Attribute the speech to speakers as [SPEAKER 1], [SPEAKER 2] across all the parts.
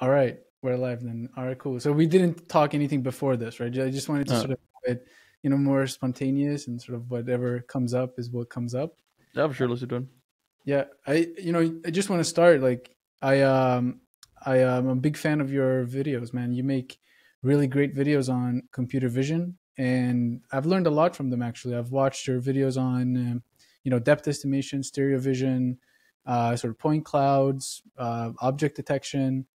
[SPEAKER 1] All right, we're live then. All right, cool. So we didn't talk anything before this, right? I just wanted to
[SPEAKER 2] Uh.
[SPEAKER 1] sort of, it, you know, more spontaneous and sort of whatever comes up is what comes up.
[SPEAKER 2] Yeah, for sure. Let's do it.
[SPEAKER 1] Yeah, I, you know, I just want to start. Like, I, um, I am a big fan of your videos, man. You make really great videos on computer vision, and I've learned a lot from them. Actually, I've watched your videos on, um, you know, depth estimation, stereo vision, uh, sort of point clouds, uh, object detection,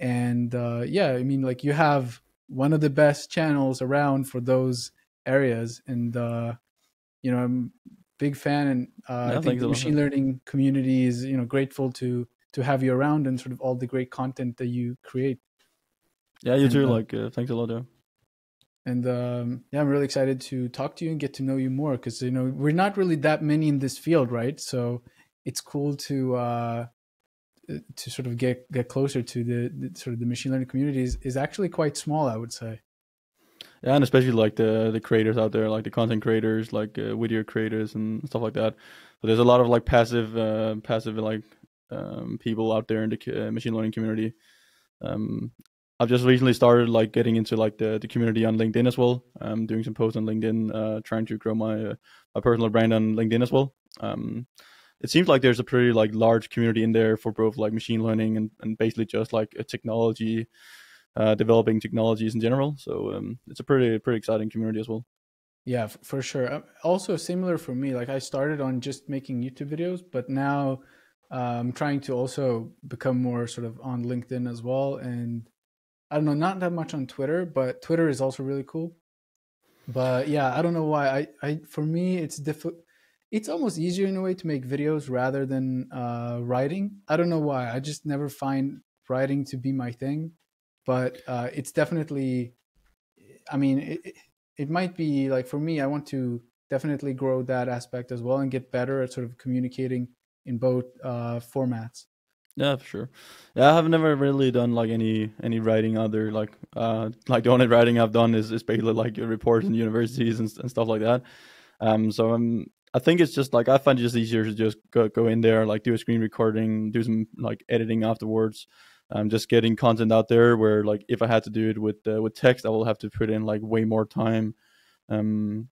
[SPEAKER 1] and uh, yeah, I mean, like you have one of the best channels around for those areas, and uh, you know, I'm a big fan, and uh,
[SPEAKER 2] Yeah,
[SPEAKER 1] I think the machine learning community is, you know, grateful to to have you around and sort of all the great content that you create.
[SPEAKER 2] Yeah, you
[SPEAKER 1] And,
[SPEAKER 2] too.
[SPEAKER 1] uh,
[SPEAKER 2] Like, uh, thanks a lot. Yeah.
[SPEAKER 1] And um, yeah, I'm really excited to talk to you and get to know you more because you know we're not really that many in this field, right? So it's cool to uh, to sort of get get closer to the, the sort of the machine learning community is, is actually quite small, I would say.
[SPEAKER 2] Yeah, and especially like the the creators out there, like the content creators, like uh, video creators and stuff like that. So there's a lot of like passive, uh, passive like um, people out there in the uh, machine learning community. Um, I've just recently started like getting into like the, the community on LinkedIn as well. I'm doing some posts on LinkedIn, uh, trying to grow my uh, my personal brand on LinkedIn as well. Um, it seems like there's a pretty like large community in there for both like machine learning and, and basically just like a technology, uh, developing technologies in general. So um, it's a pretty pretty exciting community as well.
[SPEAKER 1] Yeah, for sure. Uh, Also, similar for me. Like I started on just making YouTube videos, but now I'm trying to also become more sort of on LinkedIn as well. And I don't know, not that much on Twitter, but Twitter is also really cool. But yeah, I don't know why. I, I for me, it's difficult. It's almost easier in a way to make videos rather than uh, writing. I don't know why. I just never find writing to be my thing. But uh, it's definitely. I mean, it, it- might be like for me. I want to definitely grow that aspect as well and get better at sort of communicating in both uh, formats.
[SPEAKER 2] Yeah, for sure. Yeah, I have never really done like any any writing other like uh like the only writing I've done is, is basically like reports in universities and, and stuff like that. Um, so um, I think it's just like I find it just easier to just go go in there, like do a screen recording, do some like editing afterwards. Um, just getting content out there. Where like if I had to do it with uh, with text, I will have to put in like way more time. Um,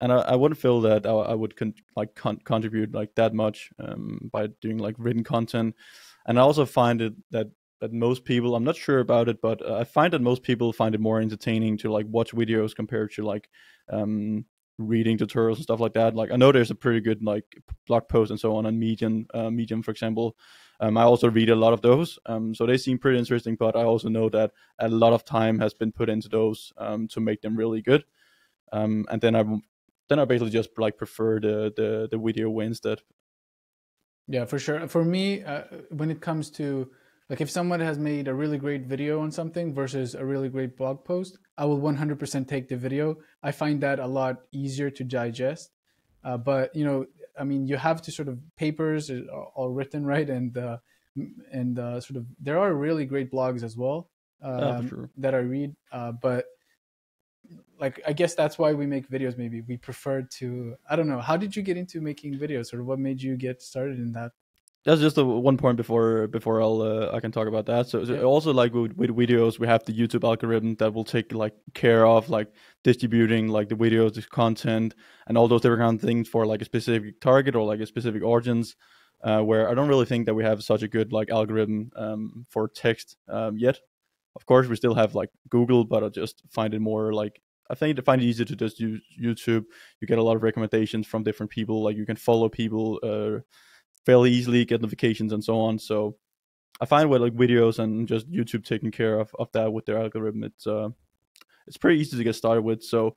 [SPEAKER 2] and I, I wouldn't feel that I, I would con- like con- contribute like that much um, by doing like written content. And I also find it that that most people, I'm not sure about it, but uh, I find that most people find it more entertaining to like watch videos compared to like um, reading tutorials and stuff like that. Like I know there's a pretty good like blog post and so on on Medium, uh, Medium for example. Um, I also read a lot of those, um, so they seem pretty interesting. But I also know that a lot of time has been put into those um, to make them really good. Um, and then I then I basically just like prefer the the the video instead.
[SPEAKER 1] Yeah, for sure. For me, uh, when it comes to like if someone has made a really great video on something versus a really great blog post, I will 100% take the video. I find that a lot easier to digest. Uh, but you know, I mean, you have to sort of papers are all written right, and uh, and uh, sort of there are really great blogs as well um,
[SPEAKER 2] Yeah, for sure.
[SPEAKER 1] that I read. Uh, but like, I guess that's why we make videos. Maybe we prefer to. I don't know. How did you get into making videos, or what made you get started in that?
[SPEAKER 2] That's just a, one point before before I'll uh, I can talk about that. So, so
[SPEAKER 1] Yeah.
[SPEAKER 2] also like with, with videos, we have the YouTube algorithm that will take like care of like distributing like the videos, the content, and all those different kind of things for like a specific target or like a specific audience. Uh, where I don't really think that we have such a good like algorithm um, for text um, yet. Of course, we still have like Google, but I just find it more like I think I find it easier to just use YouTube. You get a lot of recommendations from different people. Like you can follow people uh, fairly easily, get notifications and so on. So I find with like videos and just YouTube taking care of, of that with their algorithm, it's uh, it's pretty easy to get started with. So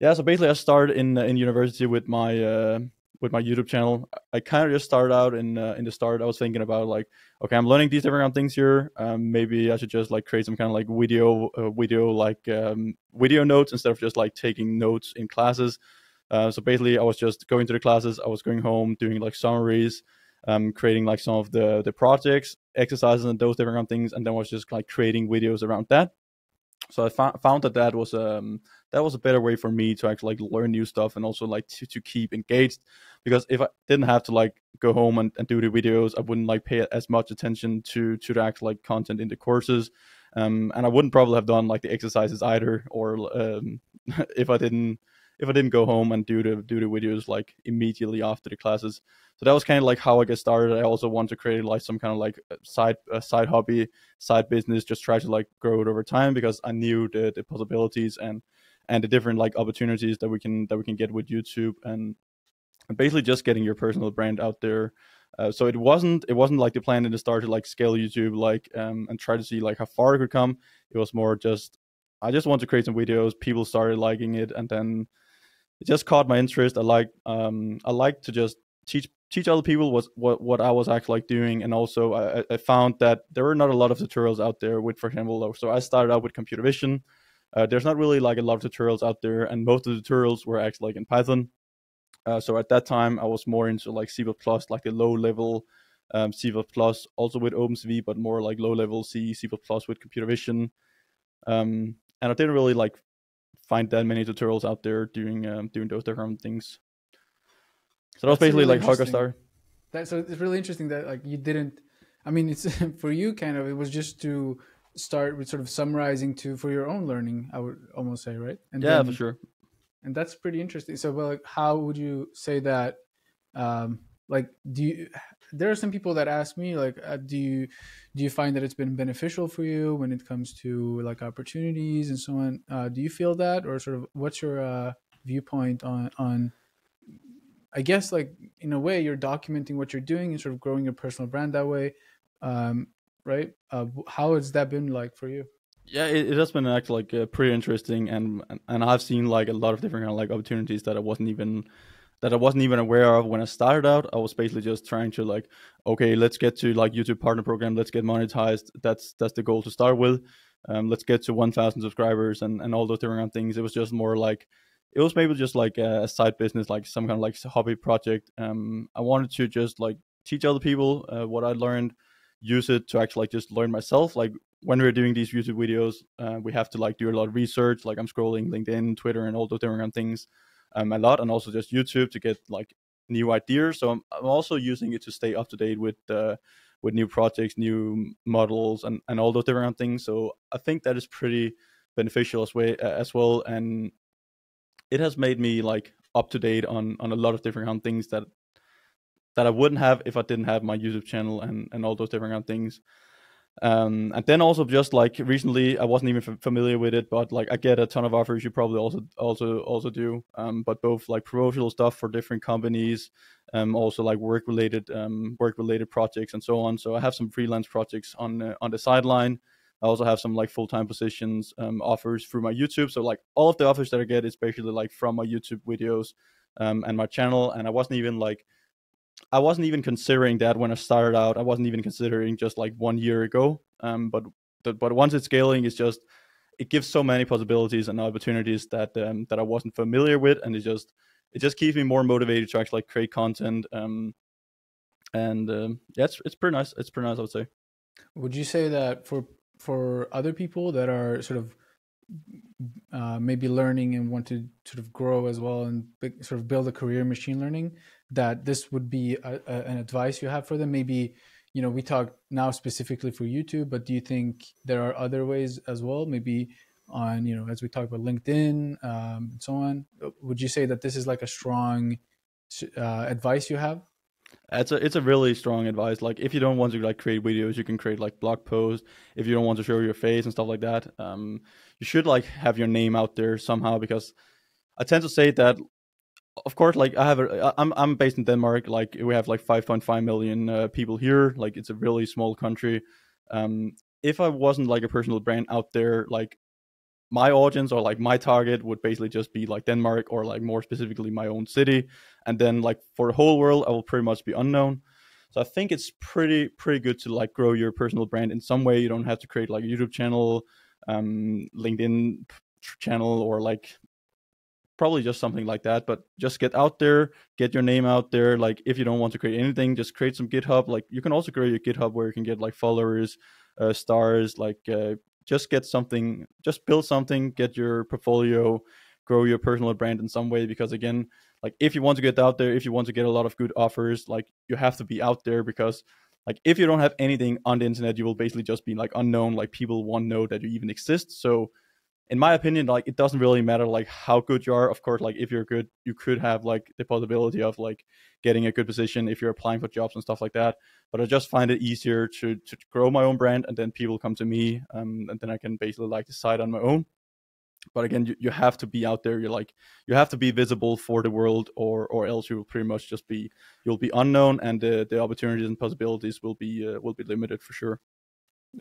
[SPEAKER 2] yeah, so basically I started in in university with my uh, with my YouTube channel. I kind of just started out in uh, in the start. I was thinking about like, okay, I'm learning these different things here. Um, maybe I should just like create some kind of like video uh, video like um, video notes instead of just like taking notes in classes. Uh, so basically, I was just going to the classes. I was going home, doing like summaries, um, creating like some of the the projects, exercises, and those different kind of things, and then was just like creating videos around that. so I found found that that was um that was a better way for me to actually like learn new stuff and also like to, to keep engaged because if I didn't have to like go home and, and do the videos, I wouldn't like pay as much attention to to the actual like content in the courses. Um, and I wouldn't probably have done like the exercises either, or um, if I didn't if I didn't go home and do the do the videos like immediately after the classes. So that was kind of like how I get started. I also want to create like some kind of like side side hobby, side business, just try to like grow it over time because I knew the the possibilities and and the different like opportunities that we can that we can get with YouTube and basically just getting your personal brand out there. Uh, so it wasn't it wasn't like the plan in the start to like scale YouTube like um, and try to see like how far it could come. It was more just I just want to create some videos. People started liking it, and then it just caught my interest. I like um, I like to just teach teach other people what what I was actually like doing, and also I, I found that there were not a lot of tutorials out there with, for example, so I started out with computer vision. Uh, there's not really like a lot of tutorials out there, and most of the tutorials were actually like in Python. Uh, so at that time, I was more into like C++, like the low level um, C++, also with OpenCV, but more like low level C, C++ with computer vision. Um, and I didn't really like find that many tutorials out there doing um, doing those different things. So that was basically really like got started.
[SPEAKER 1] That, so it's really interesting that like you didn't. I mean, it's for you kind of. It was just to start with sort of summarizing to for your own learning. I would almost say, right?
[SPEAKER 2] And yeah, then, for sure.
[SPEAKER 1] And that's pretty interesting. So, well, like, how would you say that? Um, like, do you? There are some people that ask me, like, uh, do you do you find that it's been beneficial for you when it comes to like opportunities and so on? Uh, do you feel that, or sort of, what's your uh, viewpoint on on? I guess, like in a way, you're documenting what you're doing and sort of growing your personal brand that way. Um, right? Uh, how has that been like for you?
[SPEAKER 2] Yeah, it, it has been like uh, pretty interesting, and and I've seen like a lot of different kind of like opportunities that I wasn't even that I wasn't even aware of when I started out. I was basically just trying to like, okay, let's get to like YouTube partner program, let's get monetized. That's that's the goal to start with. Um, let's get to 1,000 subscribers and and all those different things. It was just more like it was maybe just like a side business, like some kind of like hobby project. Um, I wanted to just like teach other people uh, what I learned use it to actually like just learn myself. Like when we're doing these YouTube videos, uh, we have to like do a lot of research. Like I'm scrolling LinkedIn, Twitter, and all those different things um, a lot, and also just YouTube to get like new ideas. So I'm, I'm also using it to stay up to date with uh, with new projects, new models, and and all those different things. So I think that is pretty beneficial as way as well, and it has made me like up to date on on a lot of different things that that I wouldn't have if I didn't have my YouTube channel and and all those different things. Um, and then also just like recently, I wasn't even f- familiar with it, but like I get a ton of offers. You probably also also also do. Um, but both like promotional stuff for different companies, um, also like work related um work related projects and so on. So I have some freelance projects on uh, on the sideline. I also have some like full time positions um, offers through my YouTube. So like all of the offers that I get is basically like from my YouTube videos um, and my channel. And I wasn't even like I wasn't even considering that when I started out. I wasn't even considering just like one year ago. Um, but but once it's scaling, it's just it gives so many possibilities and opportunities that um, that I wasn't familiar with, and it just it just keeps me more motivated to actually like, create content. Um, and um, yeah, it's it's pretty nice. It's pretty nice, I would say.
[SPEAKER 1] Would you say that for for other people that are sort of uh, maybe learning and want to sort of grow as well and sort of build a career in machine learning that this would be a, a, an advice you have for them maybe you know we talk now specifically for youtube but do you think there are other ways as well maybe on you know as we talk about linkedin um, and so on would you say that this is like a strong uh, advice you have
[SPEAKER 2] it's a it's a really strong advice. Like if you don't want to like create videos, you can create like blog posts. If you don't want to show your face and stuff like that, um, you should like have your name out there somehow. Because I tend to say that, of course, like I have a I'm I'm based in Denmark. Like we have like 5.5 million uh, people here. Like it's a really small country. Um, if I wasn't like a personal brand out there, like my audience or like my target would basically just be like Denmark or like more specifically my own city. And then like for the whole world, I will pretty much be unknown. So I think it's pretty pretty good to like grow your personal brand in some way. You don't have to create like a YouTube channel, um, LinkedIn channel, or like probably just something like that. But just get out there, get your name out there. Like if you don't want to create anything, just create some GitHub. Like you can also create a GitHub where you can get like followers, uh, stars, like uh, just get something, just build something, get your portfolio, grow your personal brand in some way. Because again, like if you want to get out there, if you want to get a lot of good offers, like you have to be out there because like if you don't have anything on the internet, you will basically just be like unknown. Like people won't know that you even exist. So in my opinion, like it doesn't really matter like how good you are. Of course, like if you're good, you could have like the possibility of like getting a good position if you're applying for jobs and stuff like that. But I just find it easier to to grow my own brand, and then people come to me, um, and then I can basically like decide on my own. But again, you, you have to be out there. You're like you have to be visible for the world, or or else you will pretty much just be you'll be unknown, and the the opportunities and possibilities will be uh, will be limited for sure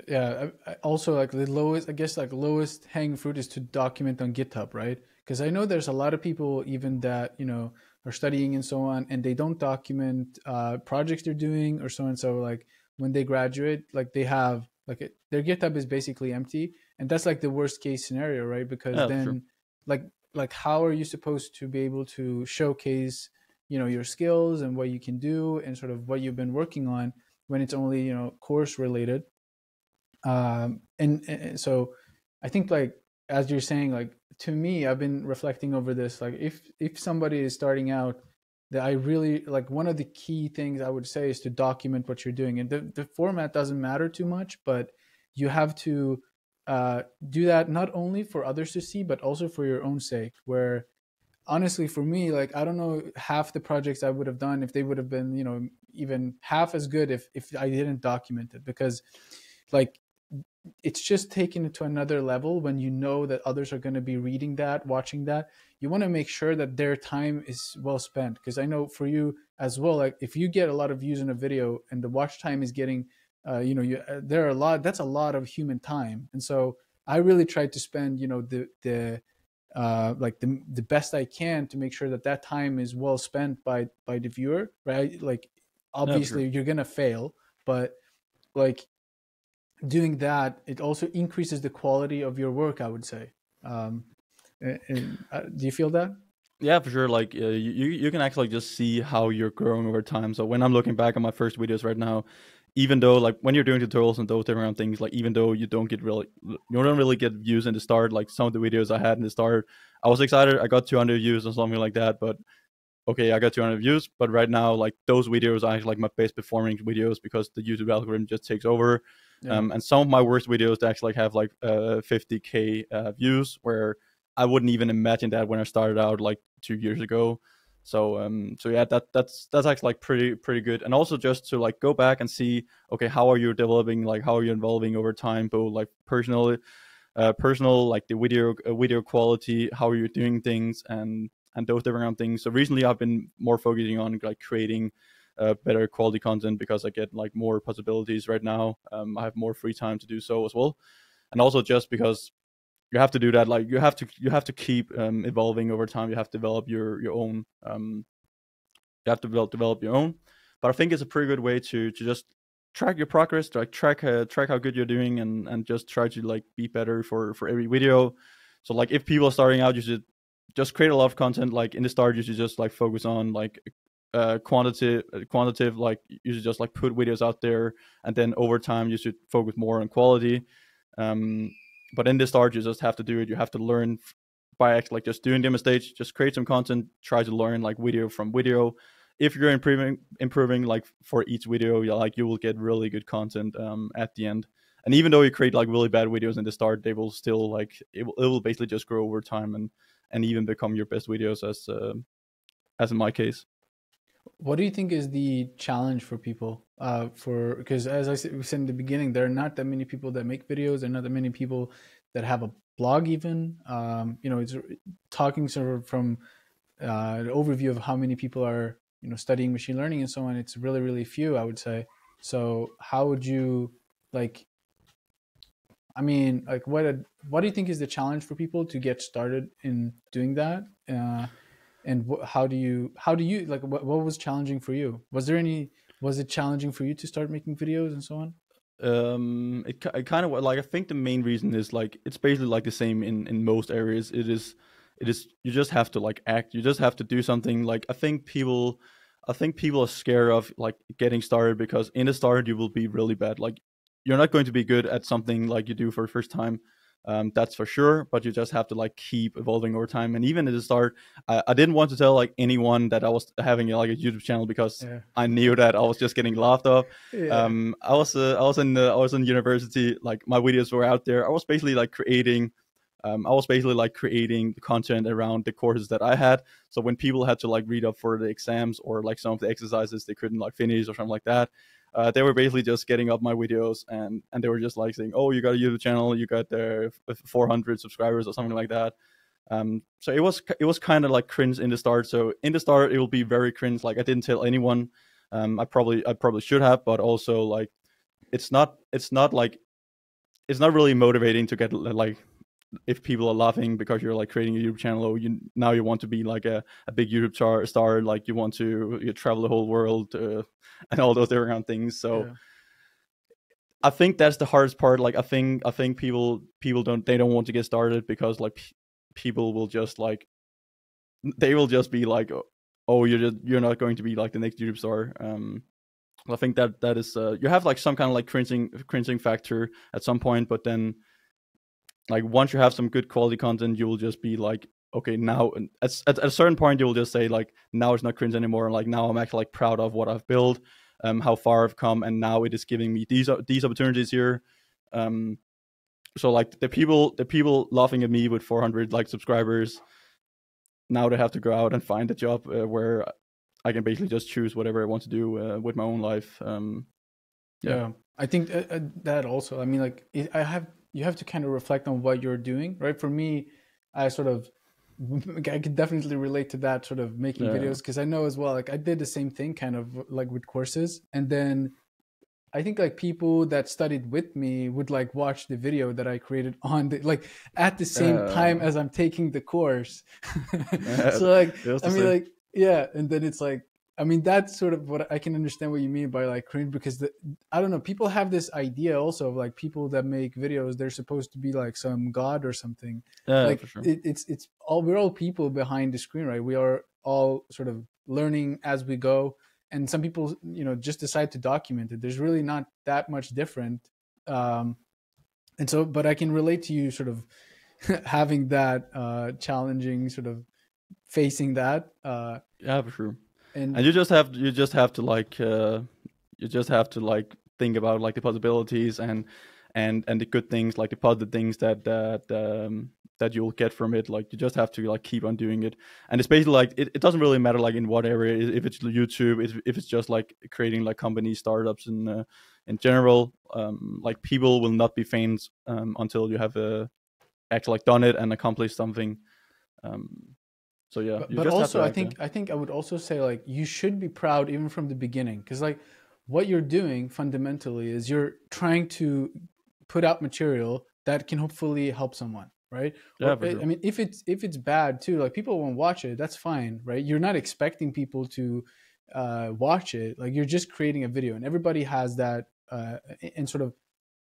[SPEAKER 1] yeah also like the lowest i guess like lowest hanging fruit is to document on github right? Because i know there's a lot of people even that you know are studying and so on and they don't document uh, projects they're doing or so and so like when they graduate like they have like it, their github is basically empty and that's like the worst case scenario right? Because oh, then sure. like like how are you supposed to be able to showcase you know your skills and what you can do and sort of what you've been working on when it's only you know course related um, and, and so i think like as you're saying like to me i've been reflecting over this like if if somebody is starting out that i really like one of the key things i would say is to document what you're doing. And the, the format doesn't matter too much but you have to uh, do that not only for others to see but also for your own sake where honestly for me like i don't know half the projects i would have done if they would have been you know even half as good if if i didn't document it. Because like it's just taking it to another level when you know that others are going to be reading that watching that you want to make sure that their time is well spent because i know for you as well like if you get a lot of views in a video and the watch time is getting uh, you know you, uh, there are a lot that's a lot of human time and so i really try to spend you know the the uh, like the the best I can to make sure that that time is well spent by by the viewer, right? Like obviously you're gonna fail, but like doing that, it also increases the quality of your work. I would say. Um, and, and uh, do you feel that?
[SPEAKER 2] Yeah, for sure. Like uh, you, you can actually just see how you're growing over time. So when I'm looking back on my first videos right now, even though like when you're doing tutorials and those different things, like even though you don't get really, you don't really get views in the start. Like some of the videos I had in the start, I was excited. I got 200 views or something like that. But okay, I got 200 views. But right now, like those videos are actually like my best performing videos because the YouTube algorithm just takes over. Yeah. Um, and some of my worst videos actually like have like uh, 50k uh, views, where I wouldn't even imagine that when I started out like two years ago. So um, so yeah, that that's that's actually like pretty pretty good. And also just to like go back and see, okay, how are you developing? Like how are you evolving over time, both like personally, uh, personal like the video uh, video quality, how are you doing things, and and those different things. So recently, I've been more focusing on like creating uh, better quality content because I get like more possibilities right now. Um, I have more free time to do so as well, and also just because you have to do that. Like you have to you have to keep um, evolving over time. You have to develop your your own. Um, you have to develop develop your own. But I think it's a pretty good way to to just track your progress, like track uh, track how good you're doing, and and just try to like be better for for every video. So like if people are starting out, you should just create a lot of content. Like in the start, you should just like focus on like uh, quantitative, uh, quantitative. Like you should just like put videos out there, and then over time you should focus more on quality. Um, but in the start, you just have to do it. You have to learn by like just doing the mistakes. Just create some content. Try to learn like video from video. If you're improving, improving like for each video, you like you will get really good content um, at the end. And even though you create like really bad videos in the start, they will still like it will, it will basically just grow over time and and even become your best videos as uh, as in my case.
[SPEAKER 1] What do you think is the challenge for people? Uh, for because as I said, said in the beginning, there are not that many people that make videos. There are not that many people that have a blog. Even um, you know, it's talking sort of from uh, an overview of how many people are you know studying machine learning and so on. It's really really few, I would say. So how would you like? I mean, like what what do you think is the challenge for people to get started in doing that? Uh, and wh- how do you how do you like what, what was challenging for you? Was there any was it challenging for you to start making videos and so on?
[SPEAKER 2] Um it, it kind of like i think the main reason is like it's basically like the same in in most areas. It is it is you just have to like act you just have to do something. Like i think people i think people are scared of like getting started because in the start you will be really bad. Like you're not going to be good at something like you do for the first time um, that's for sure but you just have to like keep evolving over time and even at the start I, I didn't want to tell like anyone that i was having like a youtube channel because
[SPEAKER 1] Yeah.
[SPEAKER 2] i knew that i was just getting laughed off
[SPEAKER 1] Yeah.
[SPEAKER 2] um i was uh, i was in the, i was in university like my videos were out there i was basically like creating um, i was basically like creating the content around the courses that i had so when people had to like read up for the exams or like some of the exercises they couldn't like finish or something like that uh, they were basically just getting up my videos and and they were just like saying oh you got a youtube channel you got there 400 subscribers or something like that. Um so it was it was kind of like cringe in the start. So in the start it will be very cringe. Like i didn't tell anyone. Um i probably i probably should have but also like it's not it's not like it's not really motivating to get like if people are laughing because you're like creating a YouTube channel or you now you want to be like a, a big YouTube star, star like you want to you travel the whole world uh, and all those different things. So
[SPEAKER 1] Yeah.
[SPEAKER 2] I think that's the hardest part. Like I think I think people people don't they don't want to get started because like people will just like they will just be like oh you're just you're not going to be like the next YouTube star. Um, I think that that is uh, you have like some kind of like cringing cringing factor at some point, but then like once you have some good quality content, you will just be like okay now at, at, a certain point you will just say like now it's not cringe anymore like now i'm actually like proud of what i've built um how far i've come and now it is giving me these these opportunities here um so like the people the people laughing at me with 400 like subscribers now they have to go out and find a job uh, where i can basically just choose whatever i want to do uh, with my own life um
[SPEAKER 1] yeah.
[SPEAKER 2] Yeah.
[SPEAKER 1] i think uh, uh, that also i mean like i have you have to kind of reflect on what you're doing right? For me i sort of i could definitely relate to that sort of making
[SPEAKER 2] Yeah.
[SPEAKER 1] videos because i know as well like i did the same thing kind of like with courses. And then i think like people that studied with me would like watch the video that i created on the like at the same time as i'm taking the course. So like I mean,
[SPEAKER 2] same.
[SPEAKER 1] like, yeah, and then it's like, I mean, that's sort of what I can understand what you mean by like cringe because the, I don't know, people have this idea also of like people that make videos, they're supposed to be like some god or something.
[SPEAKER 2] yeah
[SPEAKER 1] like
[SPEAKER 2] for sure
[SPEAKER 1] it, it's it's all we're all people behind the screen, right? We are all sort of learning as we go, and some people, you know, just decide to document it. There's really not that much different, um, and so, but I can relate to you sort of having that uh, challenging sort of facing that uh,
[SPEAKER 2] yeah for sure
[SPEAKER 1] and,
[SPEAKER 2] and you just have you just have to like uh you just have to like think about like the possibilities and and and the good things like the positive things that that um that you'll get from it. Like you just have to like keep on doing it. And it's basically like it, it doesn't really matter like in what area if it's youtube if, if it's just like creating like company startups in uh, in general um like people will not be fans um until you have uh actually like done it and accomplished something um so yeah
[SPEAKER 1] but, but also i think i think i would also say like you should be proud even from the beginning because like what you're doing fundamentally is you're trying to put out material that can hopefully help someone right?
[SPEAKER 2] Yeah,
[SPEAKER 1] Or, i
[SPEAKER 2] sure.
[SPEAKER 1] I mean if it's if it's bad too like people won't watch it that's fine right? You're not expecting people to uh watch it like you're just creating a video and everybody has that uh and sort of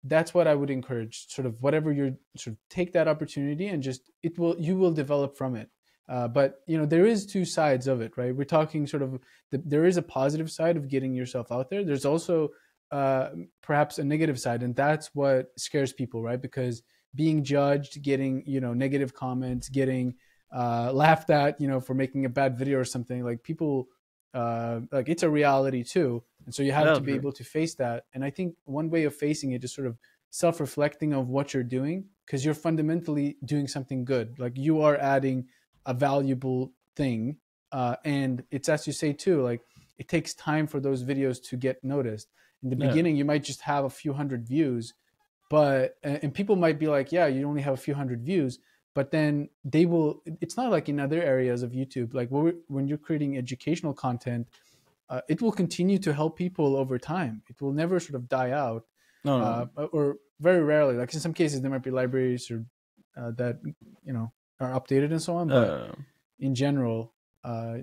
[SPEAKER 1] that's what i would encourage sort of whatever you're sort of take that opportunity and just it will you will develop from it uh, but you know there is two sides of it right? We're talking sort of the, there is a positive side of getting yourself out there. There's also uh, perhaps a negative side and that's what scares people right? Because being judged getting you know negative comments getting uh, laughed at you know for making a bad video or something like people uh, like it's a reality too. And so you have
[SPEAKER 2] Yeah,
[SPEAKER 1] to be
[SPEAKER 2] sure.
[SPEAKER 1] able to face that. And i think one way of facing it is sort of self-reflecting of what you're doing because you're fundamentally doing something good. Like you are adding a valuable thing uh, and it's as you say too like it takes time for those videos to get noticed in the
[SPEAKER 2] Yeah.
[SPEAKER 1] beginning you might just have a few hundred views but and people might be like yeah you only have a few hundred views but then they will it's not like in other areas of youtube like when you're creating educational content uh, it will continue to help people over time it will never sort of die out
[SPEAKER 2] no, no.
[SPEAKER 1] uh, or very rarely like in some cases there might be libraries or uh, that you know are updated and so on but
[SPEAKER 2] Uh,
[SPEAKER 1] in general uh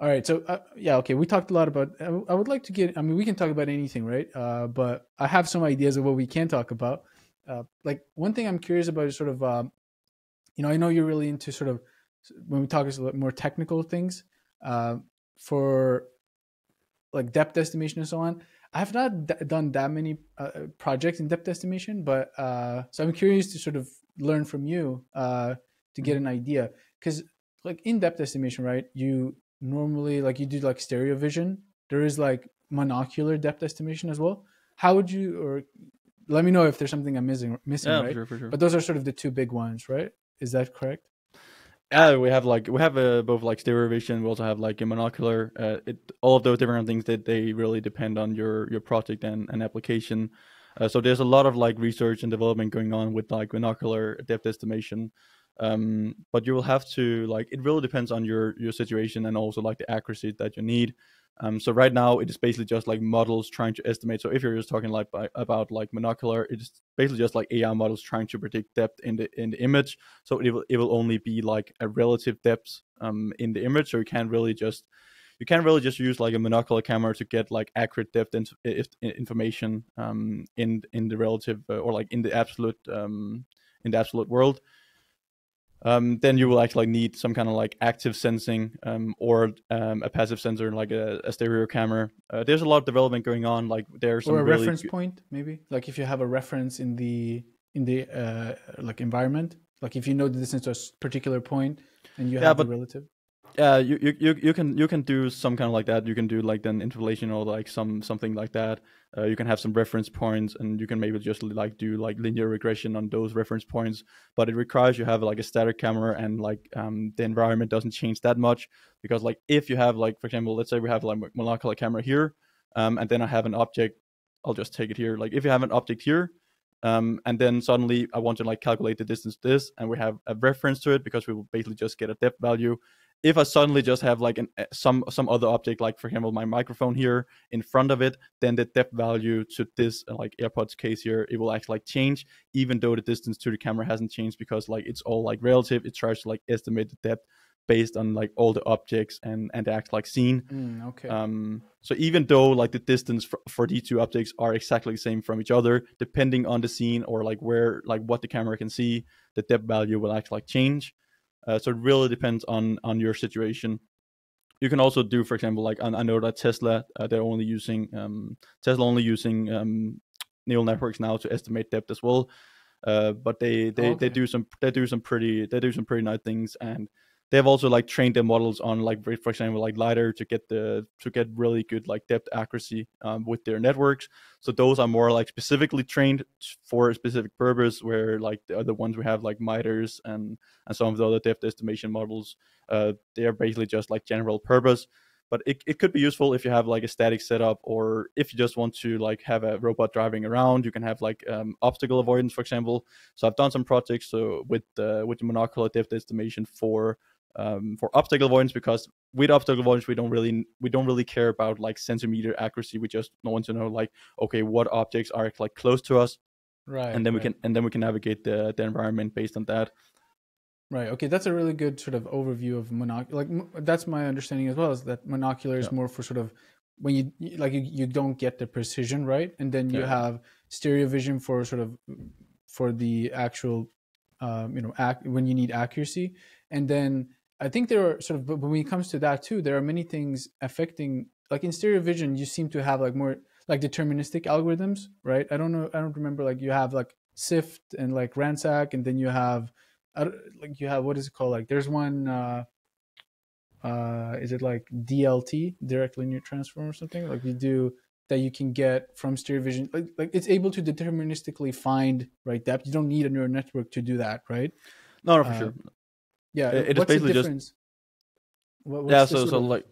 [SPEAKER 1] all right so uh, yeah okay we talked a lot about I, I would like to get i mean we can talk about anything right? Uh but i have some ideas of what we can talk about. Uh like one thing i'm curious about is sort of um you know i know you're really into sort of when we talk about more technical things uh for like depth estimation and so on. I have not d- done that many uh, projects in depth estimation, but uh, so I'm curious to sort of learn from you uh, to get an idea because like in depth estimation, right? You normally like you do like stereo vision. There is like monocular depth estimation as well. How would you or let me know if there's something I'm missing missing,
[SPEAKER 2] Yeah,
[SPEAKER 1] right?
[SPEAKER 2] for sure, for sure.
[SPEAKER 1] But those are sort of the two big ones, right? Is that correct?
[SPEAKER 2] Yeah, we have like we have uh, both like stereo vision. We also have like a monocular. Uh, it all of those different things that they really depend on your your project and, and application. Uh, so there's a lot of like research and development going on with like monocular depth estimation. Um, but you will have to like it really depends on your your situation and also like the accuracy that you need. Um, so right now it is basically just like models trying to estimate. So if you're just talking like by, about like monocular, it's basically just like AI models trying to predict depth in the in the image. So it will it will only be like a relative depth um in the image. So you can't really just you can't really just use like a monocular camera to get like accurate depth in, if, information um in in the relative uh, or like in the absolute um in the absolute world um, then you will actually need some kind of like active sensing um, or um, a passive sensor like a, a stereo camera. Uh, there's a lot of development going on. Like there's some
[SPEAKER 1] or a
[SPEAKER 2] really
[SPEAKER 1] reference
[SPEAKER 2] good-
[SPEAKER 1] point, maybe. Like if you have a reference in the in the uh, like environment, like if you know the distance to a particular point and you
[SPEAKER 2] Yeah,
[SPEAKER 1] have a relative.
[SPEAKER 2] Yeah you, you you can you can do some kind of like that. You can do like then interpolation or like some something like that. Uh, you can have some reference points and you can maybe just like do like linear regression on those reference points but it requires you have like a static camera and like um the environment doesn't change that much because like if you have like for example let's say we have like monocular camera here um and then i have an object i'll just take it here. Like if you have an object here um, and then suddenly I want to like calculate the distance to this, and we have a reference to it because we will basically just get a depth value if I suddenly just have like an uh, some some other object, like for example my microphone here in front of it, then the depth value to this uh, like AirPods case here, it will actually like change, even though the distance to the camera hasn't changed because like it's all like relative. It tries to like estimate the depth based on like all the objects and and the actual like scene.
[SPEAKER 1] Mm, okay.
[SPEAKER 2] Um, so even though like the distance for, for these two objects are exactly the same from each other, depending on the scene or like where like what the camera can see, the depth value will actually like change. Uh, so it really depends on on your situation. You can also do, for example, like I, I know that Tesla uh, they're only using um, Tesla only using um, neural networks now to estimate depth as well. Uh, but they they,
[SPEAKER 1] Okay.
[SPEAKER 2] they do some they do some pretty they do some pretty nice things and they have also like trained their models on like for example like lidar to get the to get really good like depth accuracy um, with their networks. So those are more like specifically trained for a specific purpose where like the other ones we have like MiDaS and and some of the other depth estimation models uh they are basically just like general purpose. But it, it could be useful if you have like a static setup or if you just want to like have a robot driving around you can have like um, obstacle avoidance for example. So i've done some projects so with uh, with the monocular depth estimation for um, for obstacle avoidance because with obstacle avoidance we don't really we don't really care about like centimeter accuracy we just want to know like okay what objects are like close to us
[SPEAKER 1] right.
[SPEAKER 2] and then we can and then we can navigate the, the environment based on that
[SPEAKER 1] Right. Okay, that's a really good sort of overview of monocular. Like m- that's my understanding as well. Is that monocular is
[SPEAKER 2] Yeah.
[SPEAKER 1] more for sort of when you like you, you don't get the precision right, and then you
[SPEAKER 2] Yeah.
[SPEAKER 1] have stereo vision for sort of for the actual, um, you know, ac- when you need accuracy, and then I think there are sort of but when it comes to that too, there are many things affecting. Like in stereo vision, you seem to have like more like deterministic algorithms, right? I don't know. I don't remember. Like you have like SIFT and like RANSAC, and then you have like you have what is it called? Like there's one. uh uh Is it like DLT, direct linear transform, or something? Like you do that you can get from stereo vision. Like, like it's able to deterministically find right depth. You don't need a neural network to do that, right?
[SPEAKER 2] no, no for
[SPEAKER 1] Uh,
[SPEAKER 2] sure
[SPEAKER 1] Yeah.
[SPEAKER 2] It- it is basically just-?
[SPEAKER 1] What-
[SPEAKER 2] yeah so so like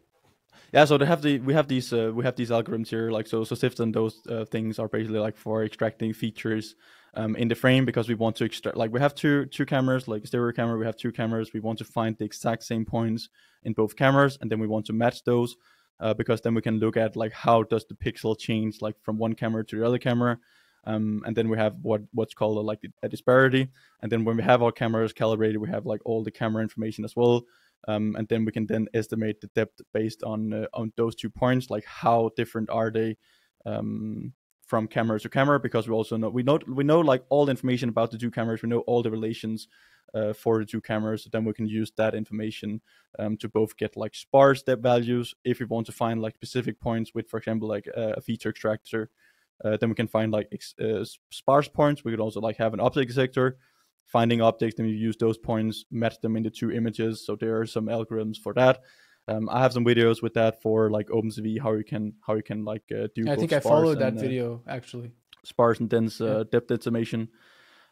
[SPEAKER 2] yeah so they have the we have these uh, we have these algorithms here like so so SIFT and those uh, things are basically like for extracting features um, in the frame because we want to extract like we have two two cameras like stereo camera we have two cameras we want to find the exact same points in both cameras and then we want to match those uh, because then we can look at like how does the pixel change like from one camera to the other camera um, and then we have what what's called a, like a disparity and then when we have our cameras calibrated we have like all the camera information as well um, and then we can then estimate the depth based on uh, on those two points like how different are they um, from camera to camera because we also know we know we know like all the information about the two cameras we know all the relations uh, for the two cameras. So Then we can use that information um, to both get like sparse depth values if we want to find like specific points with, for example, like uh, a feature extractor. Uh, then we can find like ex- uh, sparse points. We could also like have an object detector, finding objects. Then we use those points, match them into two images. So there are some algorithms for that. Um, I have some videos with that for like OpenCV, how you can how you can like uh, do.
[SPEAKER 1] I think I followed that uh, video actually.
[SPEAKER 2] Sparse and dense uh, yeah. depth estimation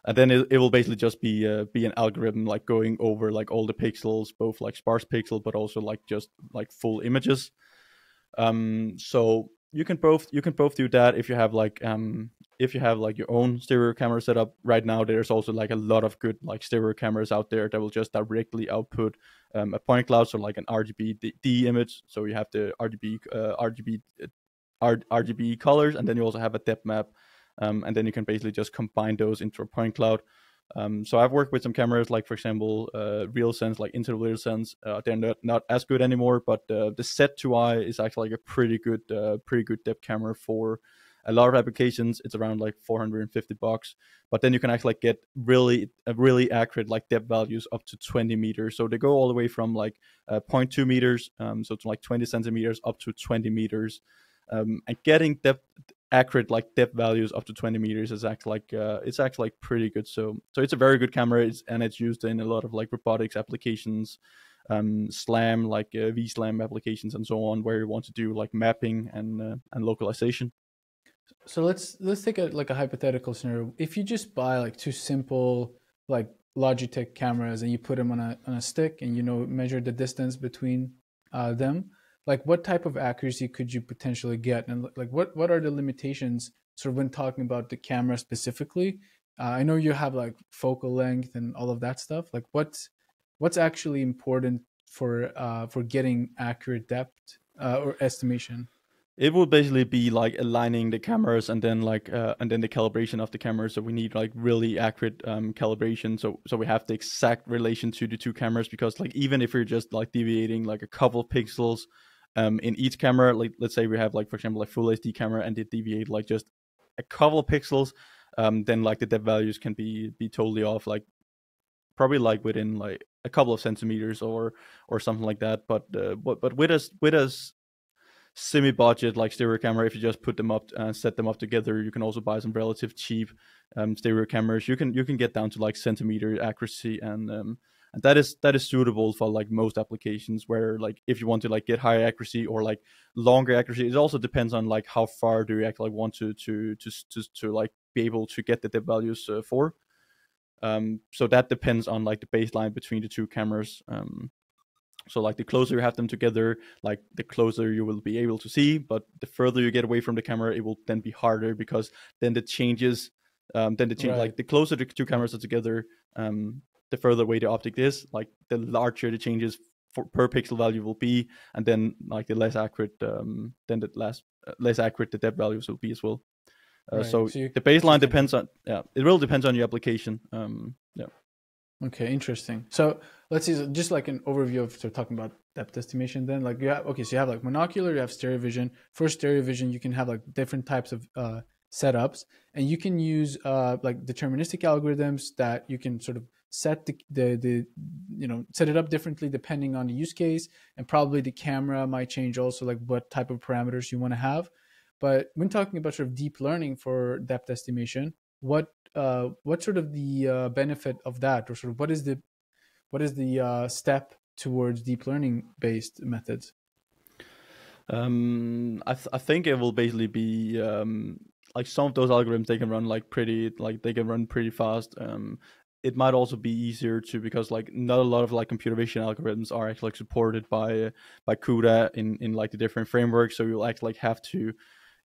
[SPEAKER 2] and then it, it will basically just be uh, be an algorithm like going over like all the pixels both like sparse pixel but also like just like full images um so you can both you can both do that if you have like um if you have like your own stereo camera setup right now there's also like a lot of good like stereo cameras out there that will just directly output um, a point cloud so like an rgb d, image so you have the rgb uh, rgb uh, R- rgb colors and then you also have a depth map um, and then you can basically just combine those into a point cloud. Um, so I've worked with some cameras, like for example, uh, RealSense, like Intel RealSense. Uh, they're not, not as good anymore, but uh, the ZED 2i is actually like a pretty good, uh, pretty good depth camera for a lot of applications. It's around like 450 bucks, but then you can actually get really, really accurate like depth values up to 20 meters. So they go all the way from like uh, 0.2 meters, um, so to like 20 centimeters up to 20 meters. Um, and getting depth accurate like depth values up to 20 meters is actually like uh, it's actually like pretty good. So so it's a very good camera. It's, and it's used in a lot of like robotics applications um, slam like uh, vslam applications and so on where you want to do like mapping and uh, and localization.
[SPEAKER 1] So let's let's take a like a hypothetical scenario. If you just buy like two simple like logitech cameras and you put them on a on a stick and you know measure the distance between uh, them like what type of accuracy could you potentially get? And like what what are the limitations sort of when talking about the camera specifically? Uh, i know you have like focal length and all of that stuff. Like what's what's actually important for uh for getting accurate depth uh, or estimation?
[SPEAKER 2] It would basically be like aligning the cameras and then like uh, and then the calibration of the cameras. So we need like really accurate um, calibration. So so we have the exact relation to the two cameras because like even if you're just like deviating like a couple pixels um, in each camera. Like let's say we have like for example a full HD camera and it deviate like just a couple of pixels, um, then like the depth values can be be totally off. Like probably like within like a couple of centimeters or or something like that. But uh, but but with us with us semi budget like stereo camera if you just put them up and uh, set them up together you can also buy some relative cheap um, stereo cameras you can you can get down to like centimeter accuracy and um, and that is that is suitable for like most applications where like if you want to like get higher accuracy or like longer accuracy it also depends on like how far do you actually want to to to to, to like be able to get the depth values uh, for um so that depends on like the baseline between the two cameras um so like the closer you have them together like the closer you will be able to see but the further you get away from the camera it will then be harder because then the changes um, then the change right. like the closer the two cameras are together um, the further away the object is, like the larger the changes for, per pixel value will be, and then like the less accurate, um, then the less uh, less accurate the depth values will be as well. Uh, right. So, so you, the baseline depends on yeah, it really depends on your application. Um, yeah.
[SPEAKER 1] Okay, interesting. So let's see, just like an overview of of talking about depth estimation. Then, like you have okay, so you have like monocular, you have stereo vision. For stereo vision, you can have like different types of uh, setups, and you can use uh, like deterministic algorithms that you can sort of set the, the, the you know set it up differently depending on the use case and probably the camera might change also like what type of parameters you want to have. But when talking about sort of deep learning for depth estimation what uh, what sort of the uh, benefit of that or sort of what is the what is the uh, step towards deep learning based methods?
[SPEAKER 2] Um, I, th- I think it will basically be um, like some of those algorithms they can run like pretty like they can run pretty fast um, it might also be easier to because like not a lot of like computer vision algorithms are actually like supported by by CUDA in in like the different frameworks. So you'll actually like have to,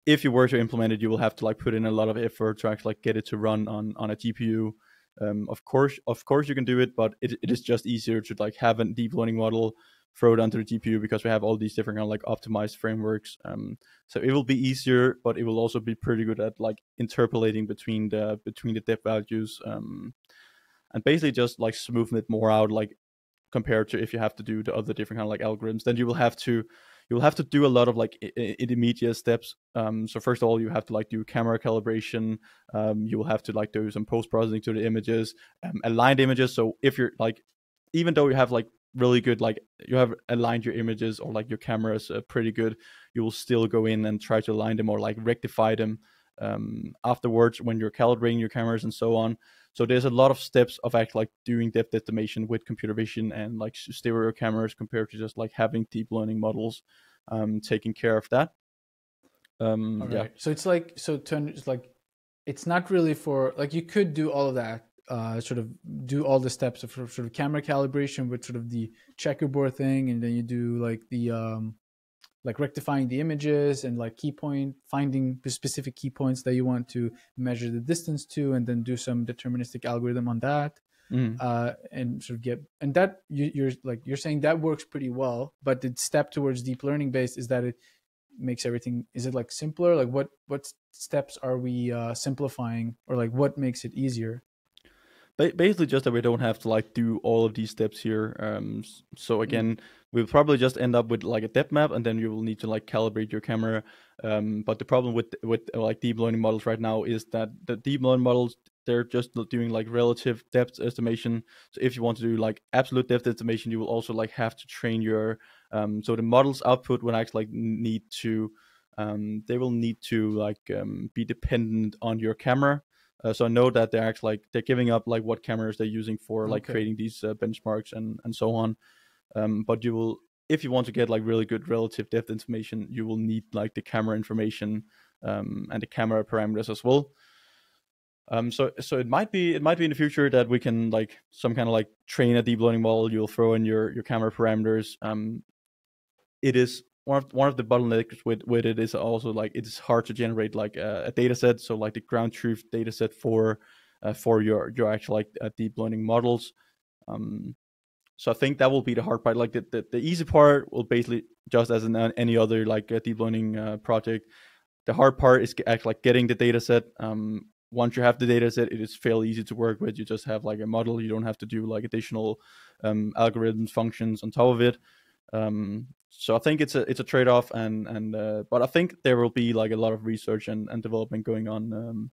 [SPEAKER 2] if you were to implement it, you will have to like put in a lot of effort to actually like get it to run on on a GPU. Um, of course, of course you can do it, but it, it is just easier to like have a deep learning model throw it onto the GPU because we have all these different kind of like optimized frameworks. Um, so it will be easier, but it will also be pretty good at like interpolating between the between the depth values. Um, and basically just like smoothen it more out like compared to if you have to do the other different kind of like algorithms then you will have to you'll have to do a lot of like intermediate steps. Um, so first of all, you have to like do camera calibration. Um, you will have to like do some post processing to the images, um, aligned images. So if you're like, even though you have like really good like you have aligned your images or like your cameras uh, pretty good. You will still go in and try to align them or like rectify them um, afterwards when you're calibrating your cameras and so on. So there's a lot of steps of act like doing depth estimation with computer vision and like stereo cameras compared to just like having deep learning models um, taking care of that. Um, yeah.
[SPEAKER 1] So it's like so to it's like it's not really for like you could do all of that uh, sort of do all the steps of sort of camera calibration with sort of the checkerboard thing, and then you do like the um, like rectifying the images and like key point finding the specific key points that you want to measure the distance to, and then do some deterministic algorithm on that. Mm. Uh, and sort of get and that you, you're like you're saying that works pretty well, but the step towards deep learning based is that it makes everything is it like simpler like what what steps are we uh, simplifying or like what makes it easier
[SPEAKER 2] basically just that we don't have to like do all of these steps here um so mm. again mm. we'll probably just end up with like a depth map and then you will need to like calibrate your camera um but the problem with with uh, like deep learning models right now is that the deep learning models they're just doing like relative depth estimation so if you want to do like absolute depth estimation you will also like have to train your um so the model's output will actually like need to um they will need to like um, be dependent on your camera uh, so I know that they're actually like they're giving up like what cameras they're using for like okay. creating these uh, benchmarks and and so on. Um, but you will, if you want to get like really good relative depth information, you will need like the camera information um, and the camera parameters as well. Um, so so it might be it might be in the future that we can like some kind of like train a deep learning model. You'll throw in your your camera parameters. Um, it is one of one of the bottlenecks with with it is also like it's hard to generate like a, a data set. So like the ground truth data set for uh, for your your actual like uh, deep learning models. Um so i think that will be the hard part. Like the the, the easy part will basically just as in any other like deep learning uh, project the hard part is actually like getting the data set. Um once you have the data set it is fairly easy to work with. You just have like a model. You don't have to do like additional um, algorithms functions on top of it um, so I think it's a it's a trade off, and and uh, but I think there will be like a lot of research and, and development going on um,